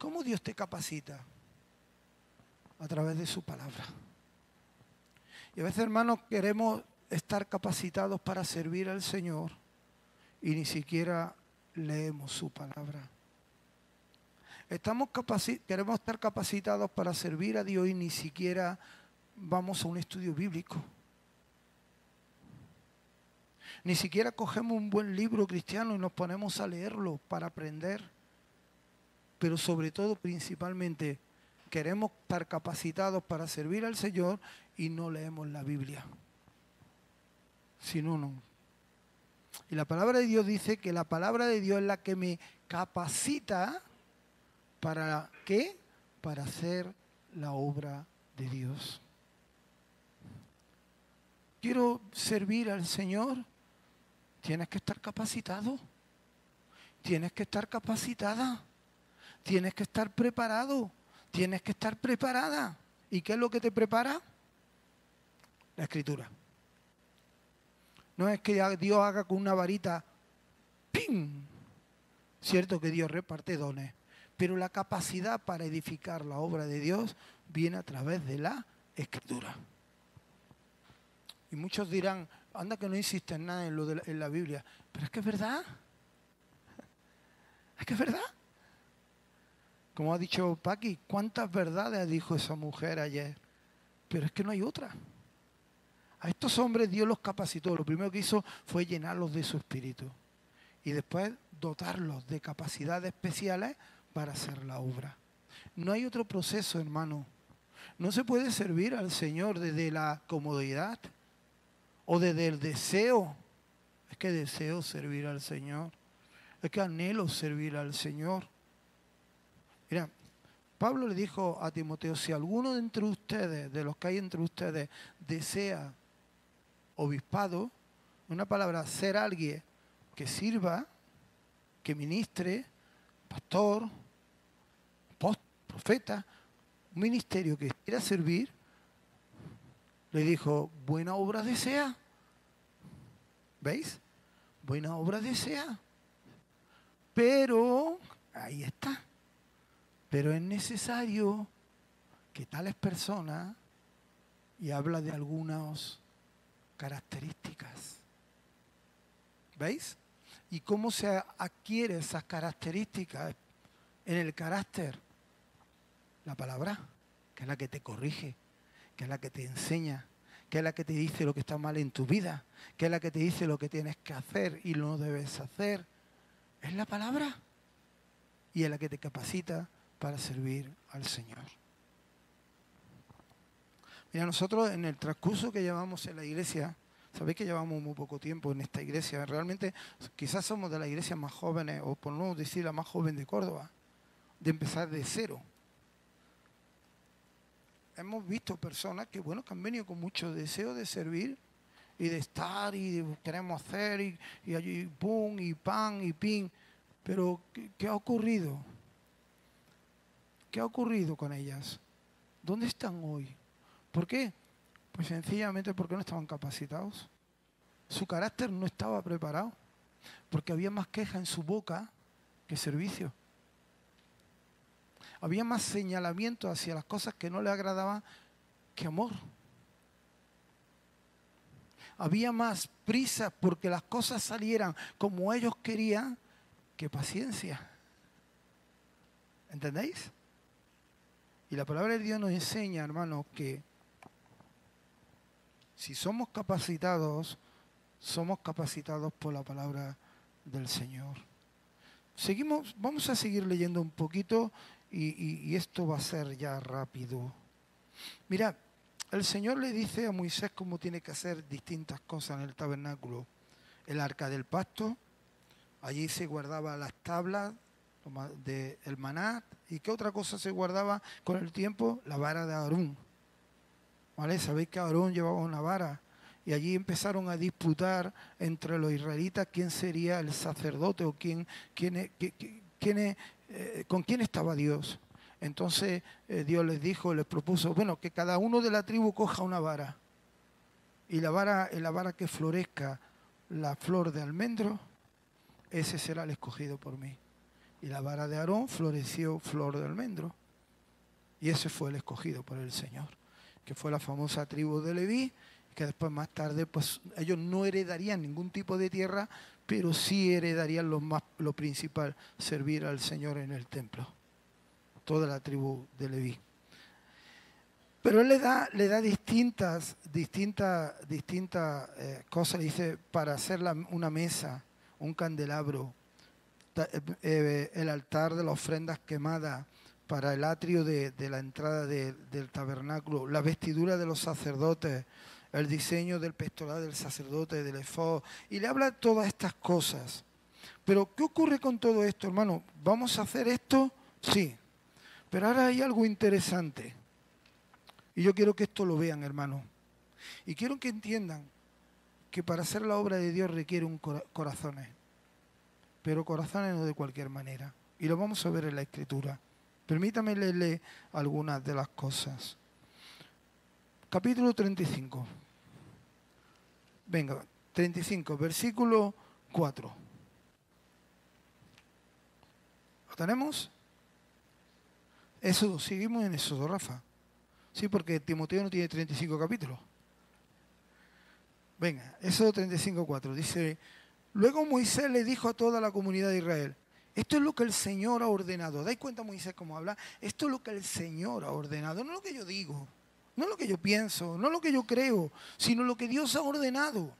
¿Cómo Dios te capacita? A través de su palabra. Y a veces, hermanos, queremos estar capacitados para servir al Señor y ni siquiera leemos su palabra. Estamos queremos estar capacitados para servir a Dios y ni siquiera vamos a un estudio bíblico. Ni siquiera cogemos un buen libro cristiano y nos ponemos a leerlo para aprender pero sobre todo, principalmente, queremos estar capacitados para servir al Señor y no leemos la Biblia. Si no, no. Y la palabra de Dios dice que la palabra de Dios es la que me capacita para qué? Para hacer la obra de Dios. Quiero servir al Señor. Tienes que estar capacitado. Tienes que estar capacitada. Tienes que estar preparado, tienes que estar preparada. ¿Y qué es lo que te prepara? La escritura. No es que Dios haga con una varita, ¡pim! Cierto que Dios reparte dones, pero la capacidad para edificar la obra de Dios viene a través de la escritura. Y muchos dirán, anda que no insiste en nada en, lo de en la Biblia, pero es que es verdad. Es que es verdad. Como ha dicho Paqui, ¿cuántas verdades dijo esa mujer ayer? Pero es que no hay otra. A estos hombres Dios los capacitó. Lo primero que hizo fue llenarlos de su espíritu. Y después dotarlos de capacidades especiales para hacer la obra. No hay otro proceso, hermano. No se puede servir al Señor desde la comodidad o desde el deseo. Es que deseo servir al Señor. Es que anhelo servir al Señor. Mira, Pablo le dijo a Timoteo, si alguno de entre ustedes, de los que hay entre ustedes, desea obispado, una palabra, ser alguien que sirva, que ministre, pastor, profeta, un ministerio que quiera servir, le dijo, buena obra desea. ¿Veis? Buena obra desea. Pero, ahí está. Pero es necesario que tales personas, y habla de algunas características. ¿Veis? ¿Y cómo se adquiere esas características en el carácter? La palabra, que es la que te corrige, que es la que te enseña, que es la que te dice lo que está mal en tu vida, que es la que te dice lo que tienes que hacer y no debes hacer. Es la palabra. Y es la que te capacita para servir al Señor. Mira, nosotros en el transcurso que llevamos en la iglesia, sabéis que llevamos muy poco tiempo en esta iglesia, realmente quizás somos de la iglesia más jóvenes, o por no decir la más joven de Córdoba, de empezar de cero hemos visto personas que, bueno, que han venido con mucho deseo de servir y de estar y queremos hacer y, y allí pum y pan y pin. Pero, ¿qué, ha ocurrido? ¿Qué ha ocurrido con ellas? ¿Dónde están hoy? ¿Por qué? Pues sencillamente porque no estaban capacitados. Su carácter no estaba preparado. Porque había más queja en su boca que servicio. Había más señalamiento hacia las cosas que no le agradaban que amor. Había más prisa porque las cosas salieran como ellos querían que paciencia. ¿Entendéis? Y la palabra de Dios nos enseña, hermanos, que si somos capacitados, somos capacitados por la palabra del Señor. Seguimos, vamos a seguir leyendo un poquito y, esto va a ser ya rápido. Mira, el Señor le dice a Moisés cómo tiene que hacer distintas cosas en el tabernáculo. El arca del pacto, allí se guardaba las tablas del maná. ¿Y qué otra cosa se guardaba con el tiempo? La vara de Aarón. ¿Vale? Sabéis que Aarón llevaba una vara. Y allí empezaron a disputar entre los israelitas quién sería el sacerdote o quién, quién, eh, ¿con quién estaba Dios? Entonces eh, Dios les dijo, les propuso, bueno, que cada uno de la tribu coja una vara. Y la vara, la vara que florezca la flor de almendro, ese será el escogido por mí. Y la vara de Aarón floreció flor de almendro. Y ese fue el escogido por el Señor, que fue la famosa tribu de Leví, que después más tarde, pues ellos no heredarían ningún tipo de tierra, pero sí heredarían lo, más, lo principal, servir al Señor en el templo. Toda la tribu de Leví. Pero él le da, le da distintas, distintas, distintas eh, cosas. Le dice, para hacer una mesa, un candelabro, el altar de las ofrendas quemadas, para el atrio de, la entrada del tabernáculo, la vestidura de los sacerdotes, el diseño del pectoral del sacerdote, del efod, y le habla todas estas cosas. Pero, ¿qué ocurre con todo esto, hermano? ¿Vamos a hacer esto? Sí. Pero ahora hay algo interesante. Y yo quiero que esto lo vean, hermano. Y quiero que entiendan que para hacer la obra de Dios requiere un corazones. Pero corazones no de cualquier manera. Y lo vamos a ver en la escritura. Permítame leerle algunas de las cosas. Capítulo 35. Venga, 35, versículo 4. ¿Lo tenemos? Eso, seguimos en eso, Rafa. Sí, porque Timoteo no tiene 35 capítulos. Venga, eso 35.4. Dice, luego Moisés le dijo a toda la comunidad de Israel, esto es lo que el Señor ha ordenado. ¿Dais cuenta Moisés cómo habla? Esto es lo que el Señor ha ordenado, no lo que yo digo, no lo que yo pienso, no lo que yo creo, sino lo que Dios ha ordenado.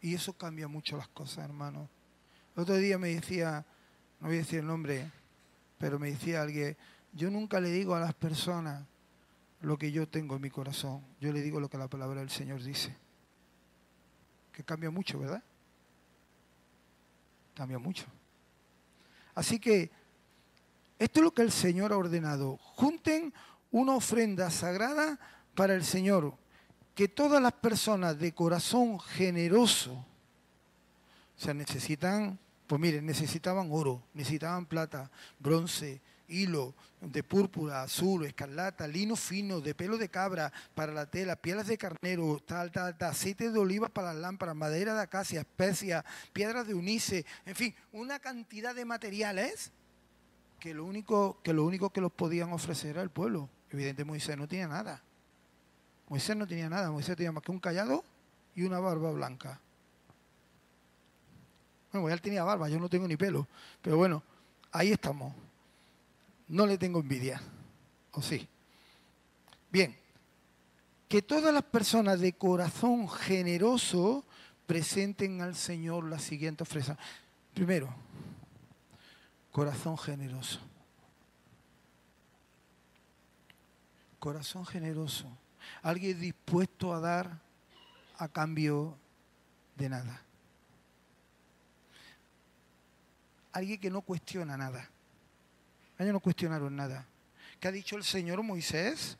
Y eso cambia mucho las cosas, hermano. El otro día me decía, no voy a decir el nombre, pero me decía alguien, yo nunca le digo a las personas lo que yo tengo en mi corazón, yo le digo lo que la palabra del Señor dice. Que cambia mucho, ¿verdad? Cambia mucho. Así que esto es lo que el Señor ha ordenado. Junten una ofrenda sagrada para el Señor. Que todas las personas de corazón generoso, o sea, necesitan, pues miren, necesitaban oro, necesitaban plata, bronce, hilo de púrpura, azul, escarlata, lino fino, de pelo de cabra para la tela, pieles de carnero, tal, tal, tal, aceite de oliva para las lámparas, madera de acacia, especias, piedras de unice, en fin, una cantidad de materiales que lo único que, lo único que los podían ofrecer el pueblo. Evidentemente Moisés no tenía nada. Moisés no tenía nada, Moisés tenía más que un callado y una barba blanca. Bueno, él tenía barba, yo no tengo ni pelo, pero bueno, ahí estamos no le tengo envidia. ¿O sí? Bien, que todas las personas de corazón generoso presenten al Señor la siguiente ofrenda. Primero, corazón generoso. Corazón generoso. Alguien dispuesto a dar a cambio de nada. Alguien que no cuestiona nada. No cuestionaron nada. ¿Qué ha dicho el Señor Moisés?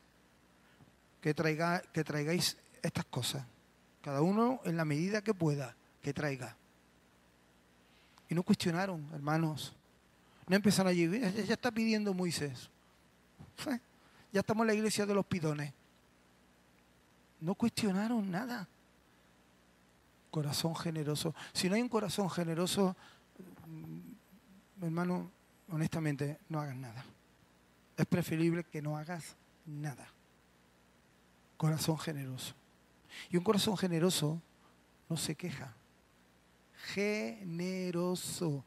Que, traiga, que traigáis estas cosas. Cada uno en la medida que pueda, que traiga. Y no cuestionaron, hermanos. No empezaron allí, ya está pidiendo Moisés. Ya estamos en la iglesia de los pidones. No cuestionaron nada. Corazón generoso. Si no hay un corazón generoso, mm, hermano, honestamente, no hagas nada. Es preferible que no hagas nada. Corazón generoso. Y un corazón generoso no se queja. Generoso.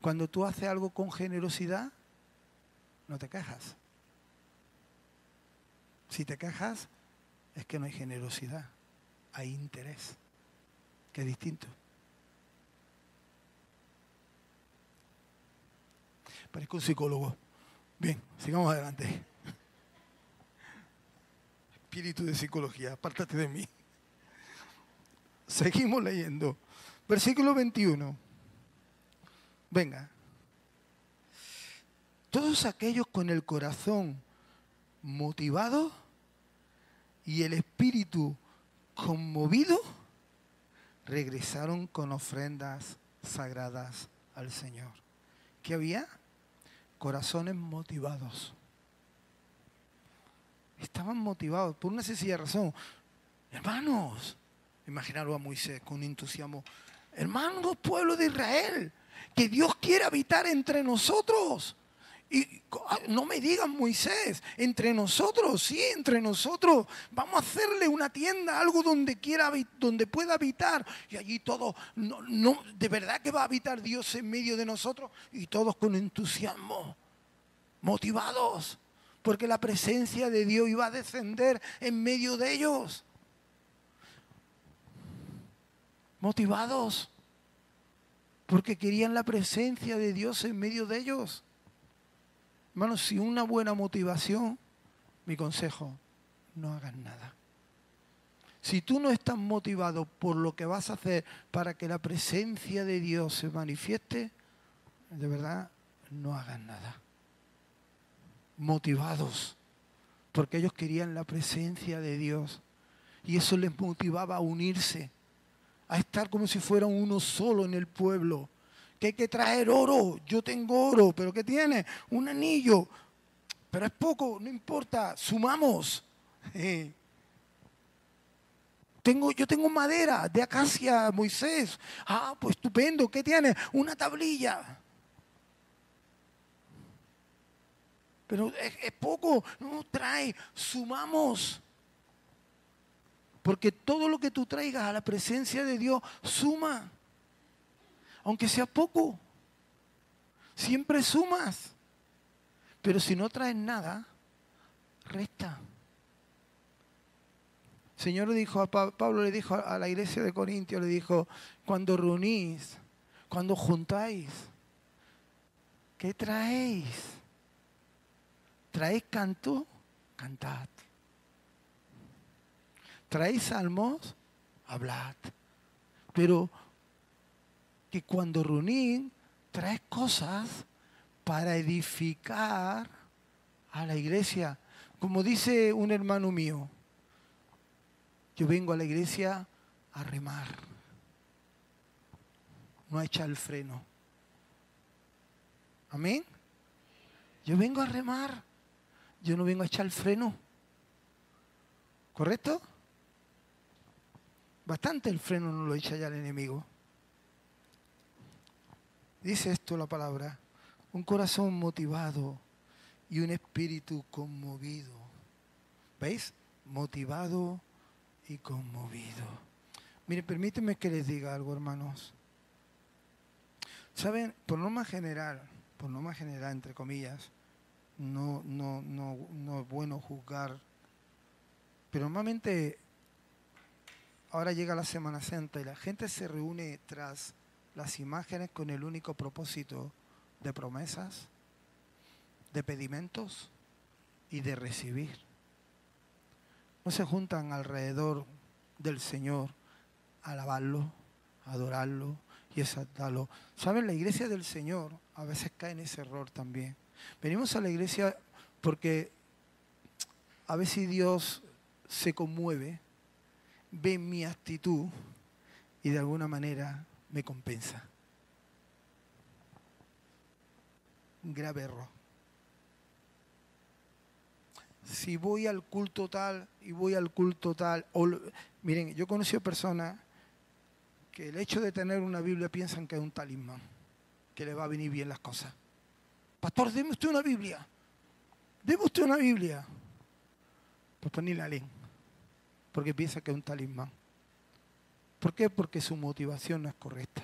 Cuando tú haces algo con generosidad, no te quejas. Si te quejas, es que no hay generosidad, hay interés, que es distinto. Parezco un psicólogo. Bien, sigamos adelante. Espíritu de psicología, apártate de mí. Seguimos leyendo. Versículo 21. Venga. Todos aquellos con el corazón motivado y el espíritu conmovido regresaron con ofrendas sagradas al Señor. ¿Qué había? Corazones motivados. Estaban motivados por una sencilla razón. Hermanos, imaginaros a Moisés con entusiasmo. Hermanos, pueblo de Israel, que Dios quiere habitar entre nosotros. Y ah, no me digan Moisés, entre nosotros, sí, entre nosotros. Vamos a hacerle una tienda, algo donde quiera, donde pueda habitar. Y allí todos, no, no, de verdad que va a habitar Dios en medio de nosotros. Y todos con entusiasmo, motivados, porque la presencia de Dios iba a descender en medio de ellos. Motivados, porque querían la presencia de Dios en medio de ellos. Hermanos, si una buena motivación, mi consejo, no hagas nada. Si tú no estás motivado por lo que vas a hacer para que la presencia de Dios se manifieste, de verdad, no hagas nada. Motivados, porque ellos querían la presencia de Dios. Y eso les motivaba a unirse, a estar como si fueran uno solo en el pueblo que hay que traer oro. Yo tengo oro, pero ¿qué tiene? Un anillo. Pero es poco, no importa, sumamos. (laughs) Tengo, yo tengo madera de acacia, Moisés. Ah, pues estupendo. ¿Qué tiene? Una tablilla. Pero es, poco. No, trae. Sumamos. Porque todo lo que tú traigas a la presencia de Dios suma. Aunque sea poco. Siempre sumas. Pero si no traes nada, resta. Señor le dijo a Pablo le dijo a la iglesia de Corintios, le dijo, cuando reunís, cuando juntáis, ¿qué traéis? ¿Traéis canto? Cantad. ¿Traéis salmos? Hablad. Pero que cuando reunís, traes cosas para edificar a la iglesia. Como dice un hermano mío, yo vengo a la iglesia a remar, no a echar el freno. Amén. Yo vengo a remar, yo no vengo a echar el freno. ¿Correcto? Bastante el freno no lo echa ya el enemigo. Dice esto la palabra, un corazón motivado y un espíritu conmovido. ¿Veis? Motivado y conmovido. Mire, permíteme que les diga algo, hermanos. Saben, por norma general, por norma general, entre comillas, no, no, no, no es bueno juzgar, pero normalmente ahora llega la Semana Santa y la gente se reúne tras las imágenes con el único propósito de promesas, de pedimentos y de recibir no se juntan alrededor del Señor a alabarlo, adorarlo y exaltarlo. ¿Saben? La iglesia del Señor a veces cae en ese error también. Venimos a la iglesia porque a veces Dios se conmueve, ve mi actitud y de alguna manera me compensa. Un grave error si voy al culto tal y voy al culto tal, miren, yo he conocido personas que el hecho de tener una Biblia piensan que es un talismán, que le va a venir bien las cosas. Pastor, deme usted una Biblia. Deme usted una Biblia. Pues ni la leen, porque piensa que es un talismán. ¿Por qué? Porque su motivación no es correcta.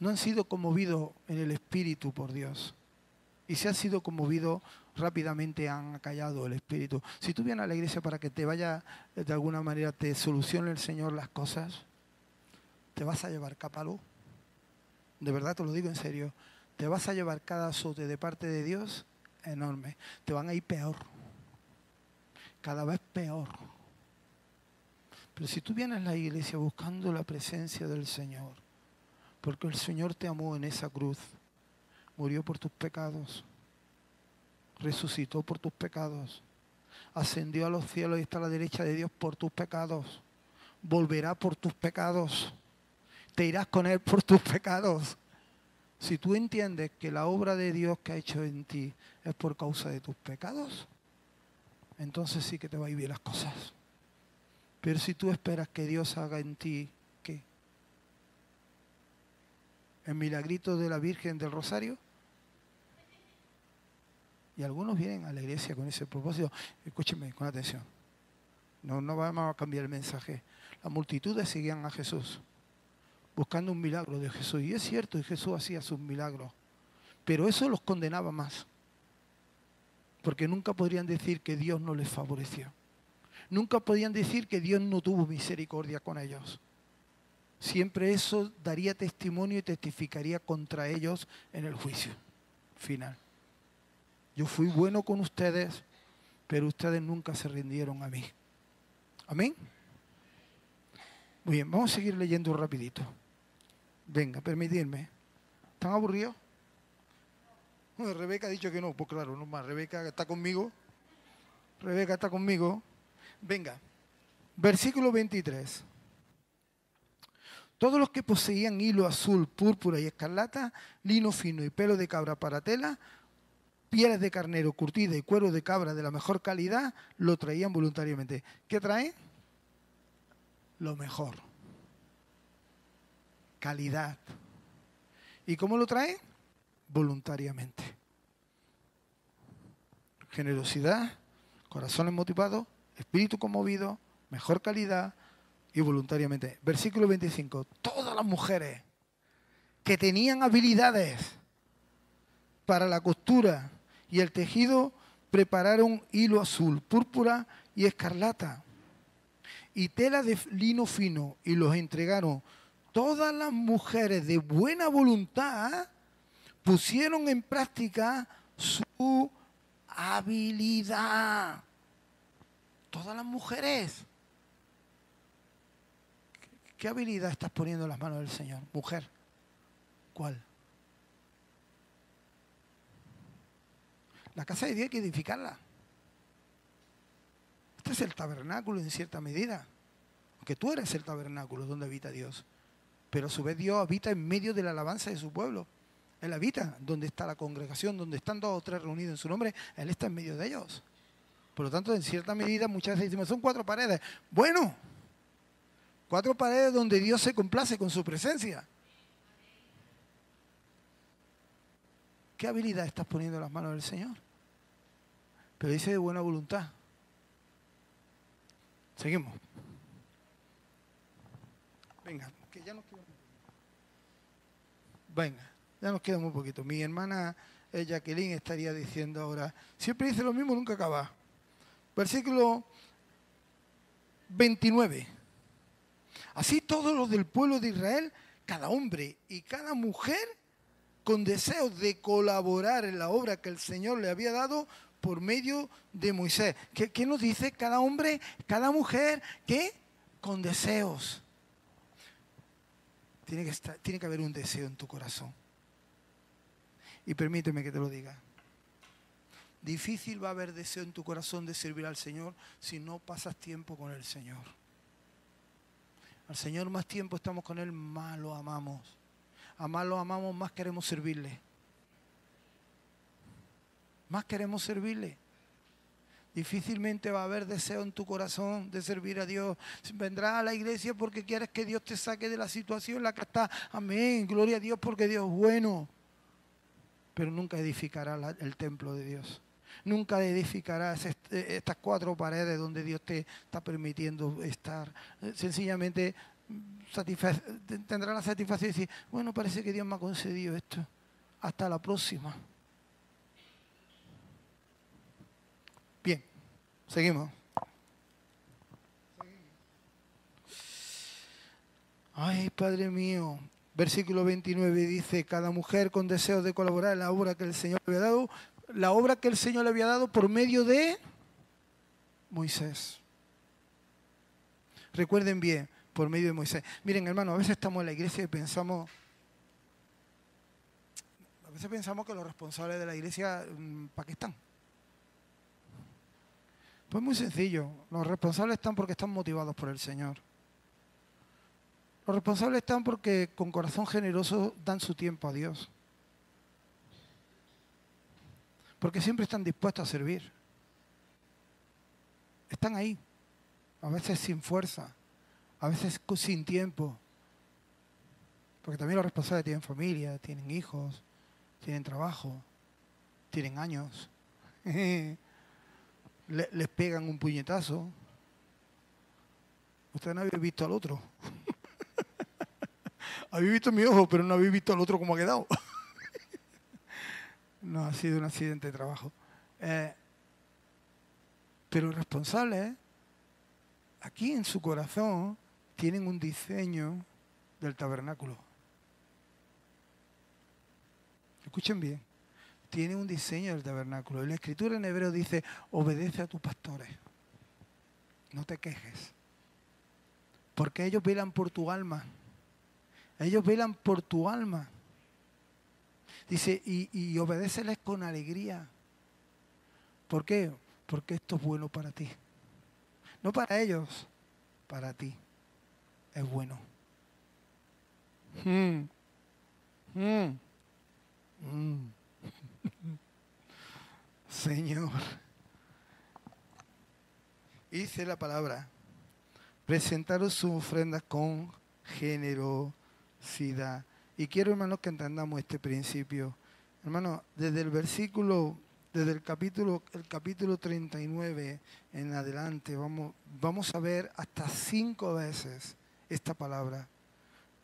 No han sido conmovidos en el espíritu por Dios. Y si han sido conmovidos rápidamente han acallado el espíritu. Si tú vienes a la iglesia para que te vaya, de alguna manera, te solucione el Señor las cosas, te vas a llevar capalo. De verdad te lo digo en serio. Te vas a llevar cada azote de parte de Dios enorme. Te van a ir peor. Cada vez peor. Pero si tú vienes a la iglesia buscando la presencia del Señor, porque el Señor te amó en esa cruz, murió por tus pecados, resucitó por tus pecados, ascendió a los cielos y está a la derecha de Dios por tus pecados, volverá por tus pecados, te irás con Él por tus pecados. Si tú entiendes que la obra de Dios que ha hecho en ti es por causa de tus pecados, entonces sí que te va a ir bien las cosas. Pero si tú esperas que Dios haga en ti, ¿qué? ¿El milagrito de la Virgen del Rosario? Y algunos vienen a la iglesia con ese propósito. Escúchenme con atención. No, no vamos a cambiar el mensaje. Las multitudes seguían a Jesús, buscando un milagro de Jesús. Y es cierto, y Jesús hacía sus milagros. Pero eso los condenaba más. Porque nunca podrían decir que Dios no les favoreció. Nunca podían decir que Dios no tuvo misericordia con ellos. Siempre eso daría testimonio y testificaría contra ellos en el juicio final. Yo fui bueno con ustedes, pero ustedes nunca se rindieron a mí. Amén. Muy bien, vamos a seguir leyendo rapidito. Venga, permitidme. ¿Están aburridos? Rebeca ha dicho que no, pues claro, no más. Rebeca está conmigo. Rebeca está conmigo. Venga, versículo 23. Todos los que poseían hilo azul, púrpura y escarlata, lino fino y pelo de cabra para tela, pieles de carnero curtida y cuero de cabra de la mejor calidad, lo traían voluntariamente. ¿Qué traen? lo mejor. Calidad. ¿Y cómo lo trae? Voluntariamente. Generosidad, corazones motivados, espíritu conmovido, mejor calidad y voluntariamente. Versículo 25. Todas las mujeres que tenían habilidades para la costura y el tejido prepararon hilo azul, púrpura y escarlata y tela de lino fino y los entregaron. Todas las mujeres de buena voluntad pusieron en práctica su habilidad. Todas las mujeres. ¿Qué habilidad estás poniendo en las manos del Señor? Mujer. ¿Cuál? La casa de Dios hay que edificarla. Este es el tabernáculo en cierta medida. Aunque tú eres el tabernáculo donde habita Dios. Pero a su vez Dios habita en medio de la alabanza de su pueblo. Él habita donde está la congregación, donde están dos o tres reunidos en su nombre. Él está en medio de ellos. Por lo tanto, en cierta medida, muchas veces decimos, son cuatro paredes. Bueno, cuatro paredes donde Dios se complace con su presencia. ¿Qué habilidad estás poniendo en las manos del Señor? Pero dice de buena voluntad. Seguimos. Venga, que ya nos queda Venga, ya nos queda muy poquito. Mi hermana eh, Jacqueline estaría diciendo ahora, siempre dice lo mismo, nunca acaba. Versículo 29. Así todos los del pueblo de Israel, cada hombre y cada mujer, con deseo de colaborar en la obra que el Señor le había dado, por medio de Moisés. ¿Qué, nos dice cada hombre, cada mujer? ¿Qué? Con deseos. Tiene que, tiene que haber un deseo en tu corazón. Y permíteme que te lo diga. Difícil va a haber deseo en tu corazón de servir al Señor si no pasas tiempo con el Señor. Al Señor más tiempo estamos con Él, más lo amamos. A más lo amamos, más queremos servirle más queremos servirle. Difícilmente va a haber deseo en tu corazón de servir a Dios. Vendrás a la iglesia porque quieres que Dios te saque de la situación en la que está. Amén. Gloria a Dios porque Dios es bueno. Pero nunca edificará el templo de Dios. Nunca edificarás estas cuatro paredes donde Dios te está permitiendo estar. Sencillamente tendrá la satisfacción de decir, bueno, parece que Dios me ha concedido esto. Hasta la próxima. Seguimos. Ay, Padre mío. Versículo 29 dice, cada mujer con deseo de colaborar en la obra que el Señor le había dado, la obra que el Señor le había dado por medio de Moisés. Recuerden bien, por medio de Moisés. Miren, hermano, a veces estamos en la iglesia y pensamos, a veces pensamos que los responsables de la iglesia, mm, ¿para qué están? Pues muy sencillo, los responsables están porque están motivados por el Señor. Los responsables están porque con corazón generoso dan su tiempo a Dios. Porque siempre están dispuestos a servir. Están ahí, a veces sin fuerza, a veces sin tiempo. Porque también los responsables tienen familia, tienen hijos, tienen trabajo, tienen años. (laughs) les pegan un puñetazo. Ustedes no habéis visto al otro. (laughs) habéis visto mi ojo, pero no habéis visto al otro cómo ha quedado. (laughs) no, ha sido un accidente de trabajo. Eh, pero responsables, aquí en su corazón, tienen un diseño del tabernáculo. Escuchen bien tiene un diseño del tabernáculo. Y la escritura en hebreo dice, obedece a tus pastores. No te quejes. Porque ellos velan por tu alma. Ellos velan por tu alma. Dice, y, y obedéceles con alegría. ¿Por qué? Porque esto es bueno para ti. No para ellos, para ti. Es bueno. Mm. Mm. (laughs) Mm. Señor, hice la palabra, presentaron sus ofrendas con generosidad. Y quiero, hermanos, que entendamos este principio. Hermano, desde el versículo, desde el capítulo, el capítulo 39 en adelante, vamos, vamos a ver hasta cinco veces esta palabra,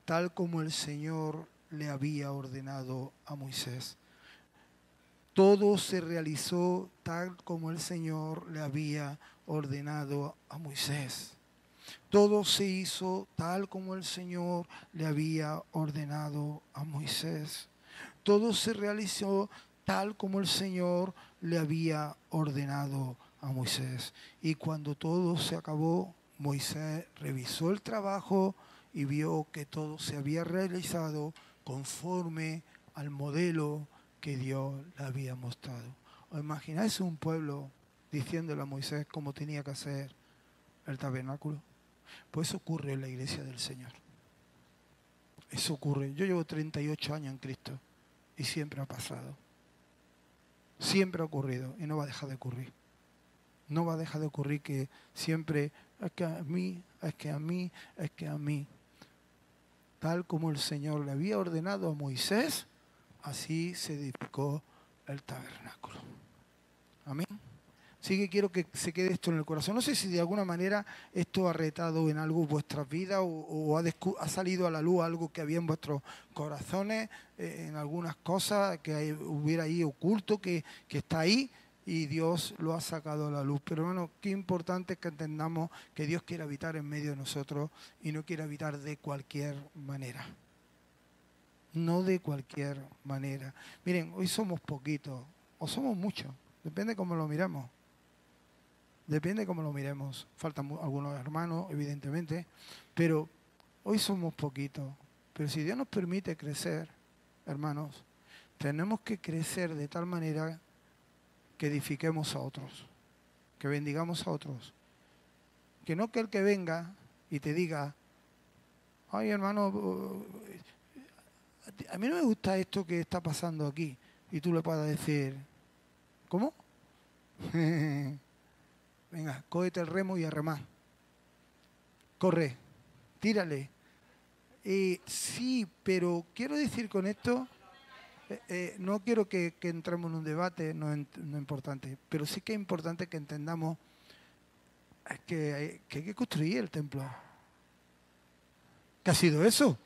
tal como el Señor le había ordenado a Moisés. Todo se realizó tal como el Señor le había ordenado a Moisés. Todo se hizo tal como el Señor le había ordenado a Moisés. Todo se realizó tal como el Señor le había ordenado a Moisés. Y cuando todo se acabó, Moisés revisó el trabajo y vio que todo se había realizado conforme al modelo que Dios le había mostrado. ¿Os imagináis un pueblo diciéndole a Moisés cómo tenía que hacer el tabernáculo? Pues eso ocurre en la iglesia del Señor. Eso ocurre. Yo llevo 38 años en Cristo y siempre ha pasado. Siempre ha ocurrido y no va a dejar de ocurrir. No va a dejar de ocurrir que siempre es que a mí, es que a mí, es que a mí. Tal como el Señor le había ordenado a Moisés, así se edificó el tabernáculo. Amén. Sí que quiero que se quede esto en el corazón. No sé si de alguna manera esto ha retado en algo vuestras vidas o, ha, salido a la luz algo que había en vuestros corazones, eh, en algunas cosas que hubiera ahí oculto, que, que está ahí y Dios lo ha sacado a la luz. Pero hermano, qué importante es que entendamos que Dios quiere habitar en medio de nosotros y no quiere habitar de cualquier manera. No de cualquier manera. Miren, hoy somos poquitos o somos muchos, depende cómo lo miremos. Depende cómo lo miremos. Faltan algunos hermanos, evidentemente, pero hoy somos poquitos. Pero si Dios nos permite crecer, hermanos, tenemos que crecer de tal manera que edifiquemos a otros, que bendigamos a otros. Que no que el que venga y te diga, ay hermano, a mí no me gusta esto que está pasando aquí. Y tú le puedas decir, ¿cómo? (laughs) Venga, cógete el remo y arremá. Corre, tírale. Eh, sí, pero quiero decir con esto, eh, eh, no quiero que, entremos en un debate, no es importante, pero sí que es importante que entendamos que, que hay que construir el templo. ¿Qué ha sido eso?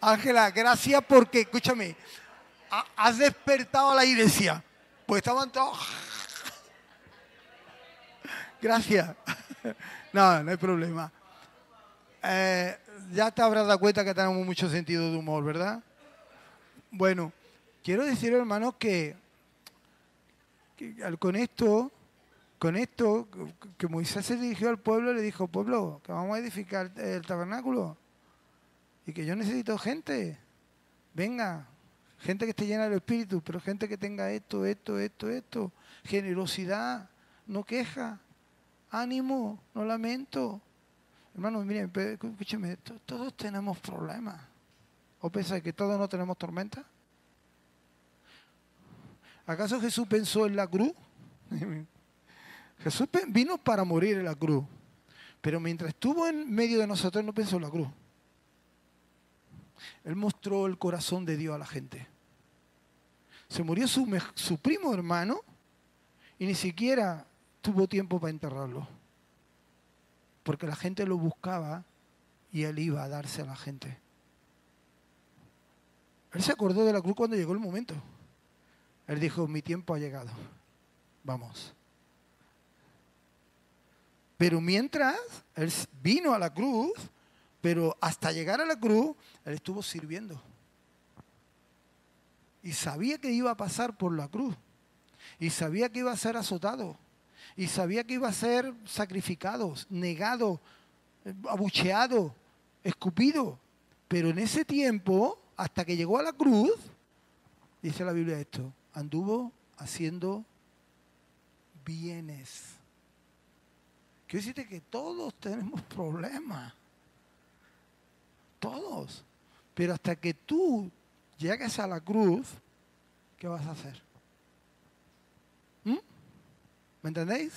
Ángela, gracias porque, escúchame, has despertado a la iglesia. Pues estaban todos... Gracias. No, no hay problema. Eh, ya te habrás dado cuenta que tenemos mucho sentido de humor, ¿verdad? Bueno, quiero decir, hermanos, que, con esto, con esto, que Moisés se dirigió al pueblo y le dijo, pueblo, que vamos a edificar el tabernáculo y que yo necesito gente. Venga, gente que esté llena del Espíritu, pero gente que tenga esto, esto, esto, esto. Generosidad, no queja, ánimo, no lamento. Hermanos, miren, escúcheme, todos tenemos problemas. ¿O pensáis que todos no tenemos tormenta? ¿Acaso Jesús pensó en la cruz? (laughs) Jesús vino para morir en la cruz, pero mientras estuvo en medio de nosotros no pensó en la cruz. Él mostró el corazón de Dios a la gente. Se murió su, su primo hermano y ni siquiera tuvo tiempo para enterrarlo. Porque la gente lo buscaba y él iba a darse a la gente. Él se acordó de la cruz cuando llegó el momento. Él dijo, mi tiempo ha llegado. Vamos. Pero mientras él vino a la cruz, pero hasta llegar a la cruz, él estuvo sirviendo. Y sabía que iba a pasar por la cruz. Y sabía que iba a ser azotado. Y sabía que iba a ser sacrificado, negado, abucheado, escupido. Pero en ese tiempo, hasta que llegó a la cruz, dice la Biblia esto, anduvo haciendo bienes. Quiero decirte que todos tenemos problemas. Todos. Pero hasta que tú llegues a la cruz, ¿qué vas a hacer? ¿Mm? ¿Me entendéis?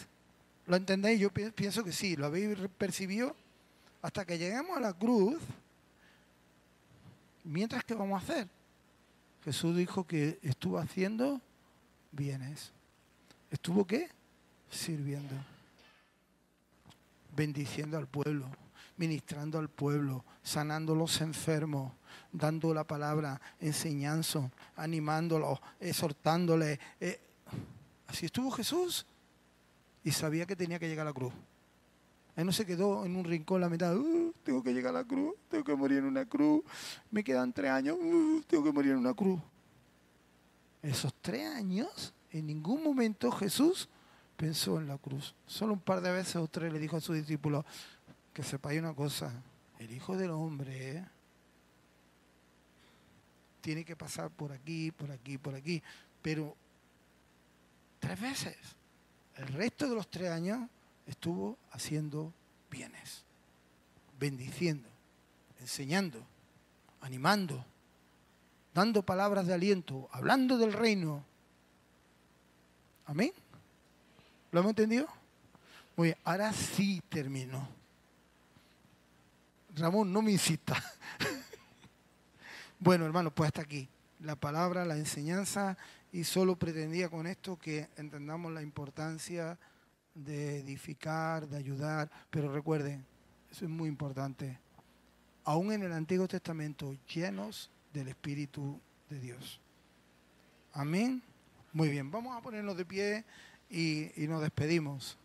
¿Lo entendéis? Yo pienso que sí. ¿Lo habéis percibido? Hasta que lleguemos a la cruz, mientras que vamos a hacer. Jesús dijo que estuvo haciendo bienes. ¿Estuvo qué? Sirviendo. Bendiciendo al pueblo, ministrando al pueblo, sanando a los enfermos, dando la palabra, enseñando, animándolos, exhortándoles. Eh, así estuvo Jesús y sabía que tenía que llegar a la cruz. Él no se quedó en un rincón la mitad, uh, tengo que llegar a la cruz, tengo que morir en una cruz, me quedan tres años, uh, tengo que morir en una cruz. Esos tres años, en ningún momento Jesús pensó en la cruz. Solo un par de veces o tres le dijo a sus discípulos, que sepáis una cosa, el Hijo del Hombre tiene que pasar por aquí, por aquí, por aquí, pero tres veces. El resto de los tres años estuvo haciendo bienes, bendiciendo, enseñando, animando, dando palabras de aliento, hablando del reino. Amén. ¿Lo hemos entendido? Muy bien, ahora sí terminó. Ramón, no me insista. (laughs) bueno, hermano, pues hasta aquí. La palabra, la enseñanza, y solo pretendía con esto que entendamos la importancia de edificar, de ayudar, pero recuerden, eso es muy importante, aún en el Antiguo Testamento, llenos del Espíritu de Dios. Amén. Muy bien, vamos a ponernos de pie y, nos despedimos,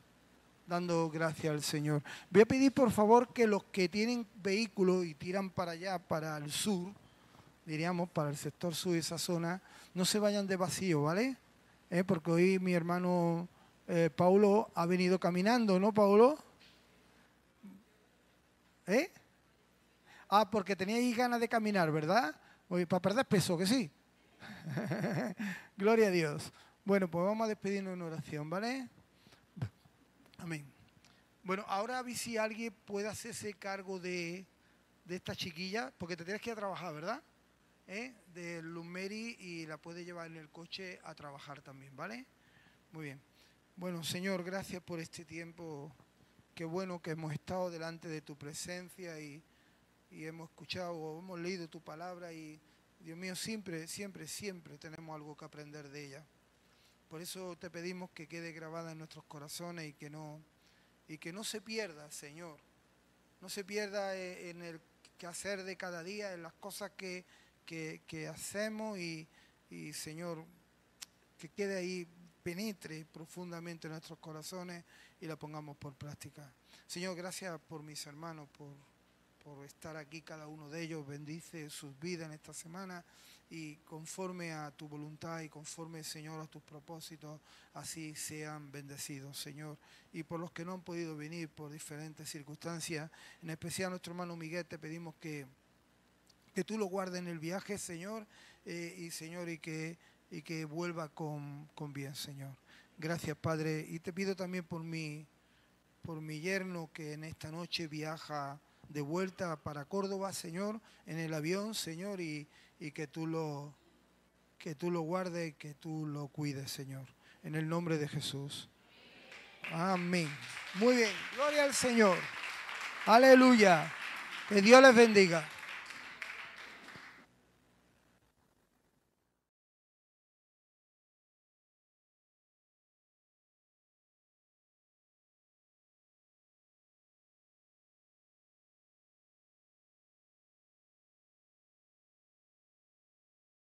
dando gracias al Señor. Voy a pedir por favor que los que tienen vehículos y tiran para allá, para el sur, diríamos, para el sector sur de esa zona, no se vayan de vacío, ¿vale? Eh, porque hoy mi hermano eh, Paulo ha venido caminando, ¿no, Paulo? ¿Eh? Ah, porque teníais ganas de caminar, ¿verdad? Oye, para perder peso, que sí. (laughs) Gloria a Dios. Bueno, pues vamos a despedirnos en oración, ¿vale? Amén. Bueno, ahora a ver si alguien puede hacerse cargo de, de esta chiquilla, porque te tienes que ir a trabajar, ¿verdad? ¿Eh? De Lumeri y la puede llevar en el coche a trabajar también, ¿vale? Muy bien. Bueno, Señor, gracias por este tiempo. Qué bueno que hemos estado delante de tu presencia y, hemos escuchado o hemos leído tu palabra y, Dios mío, siempre, siempre, siempre tenemos algo que aprender de ella. Por eso te pedimos que quede grabada en nuestros corazones y que no, y que no se pierda, Señor. No se pierda e, en el quehacer de cada día, en las cosas que, hacemos y, y, Señor, que quede ahí penetre profundamente en nuestros corazones y la pongamos por práctica. Señor, gracias por mis hermanos, por, por estar aquí cada uno de ellos. Bendice sus vidas en esta semana y conforme a tu voluntad y conforme, Señor, a tus propósitos, así sean bendecidos, Señor. Y por los que no han podido venir por diferentes circunstancias, en especial a nuestro hermano Miguel, te pedimos que, que tú lo guardes en el viaje, Señor, eh, y Señor, y que y que vuelva con, bien, Señor. Gracias, Padre. Y te pido también por mi, por mi yerno que en esta noche viaja de vuelta para Córdoba, Señor, en el avión, Señor, y, que tú lo que tú lo guardes y que tú lo cuides, Señor. En el nombre de Jesús. Amén. Muy bien. Gloria al Señor. Aleluya. Que Dios les bendiga.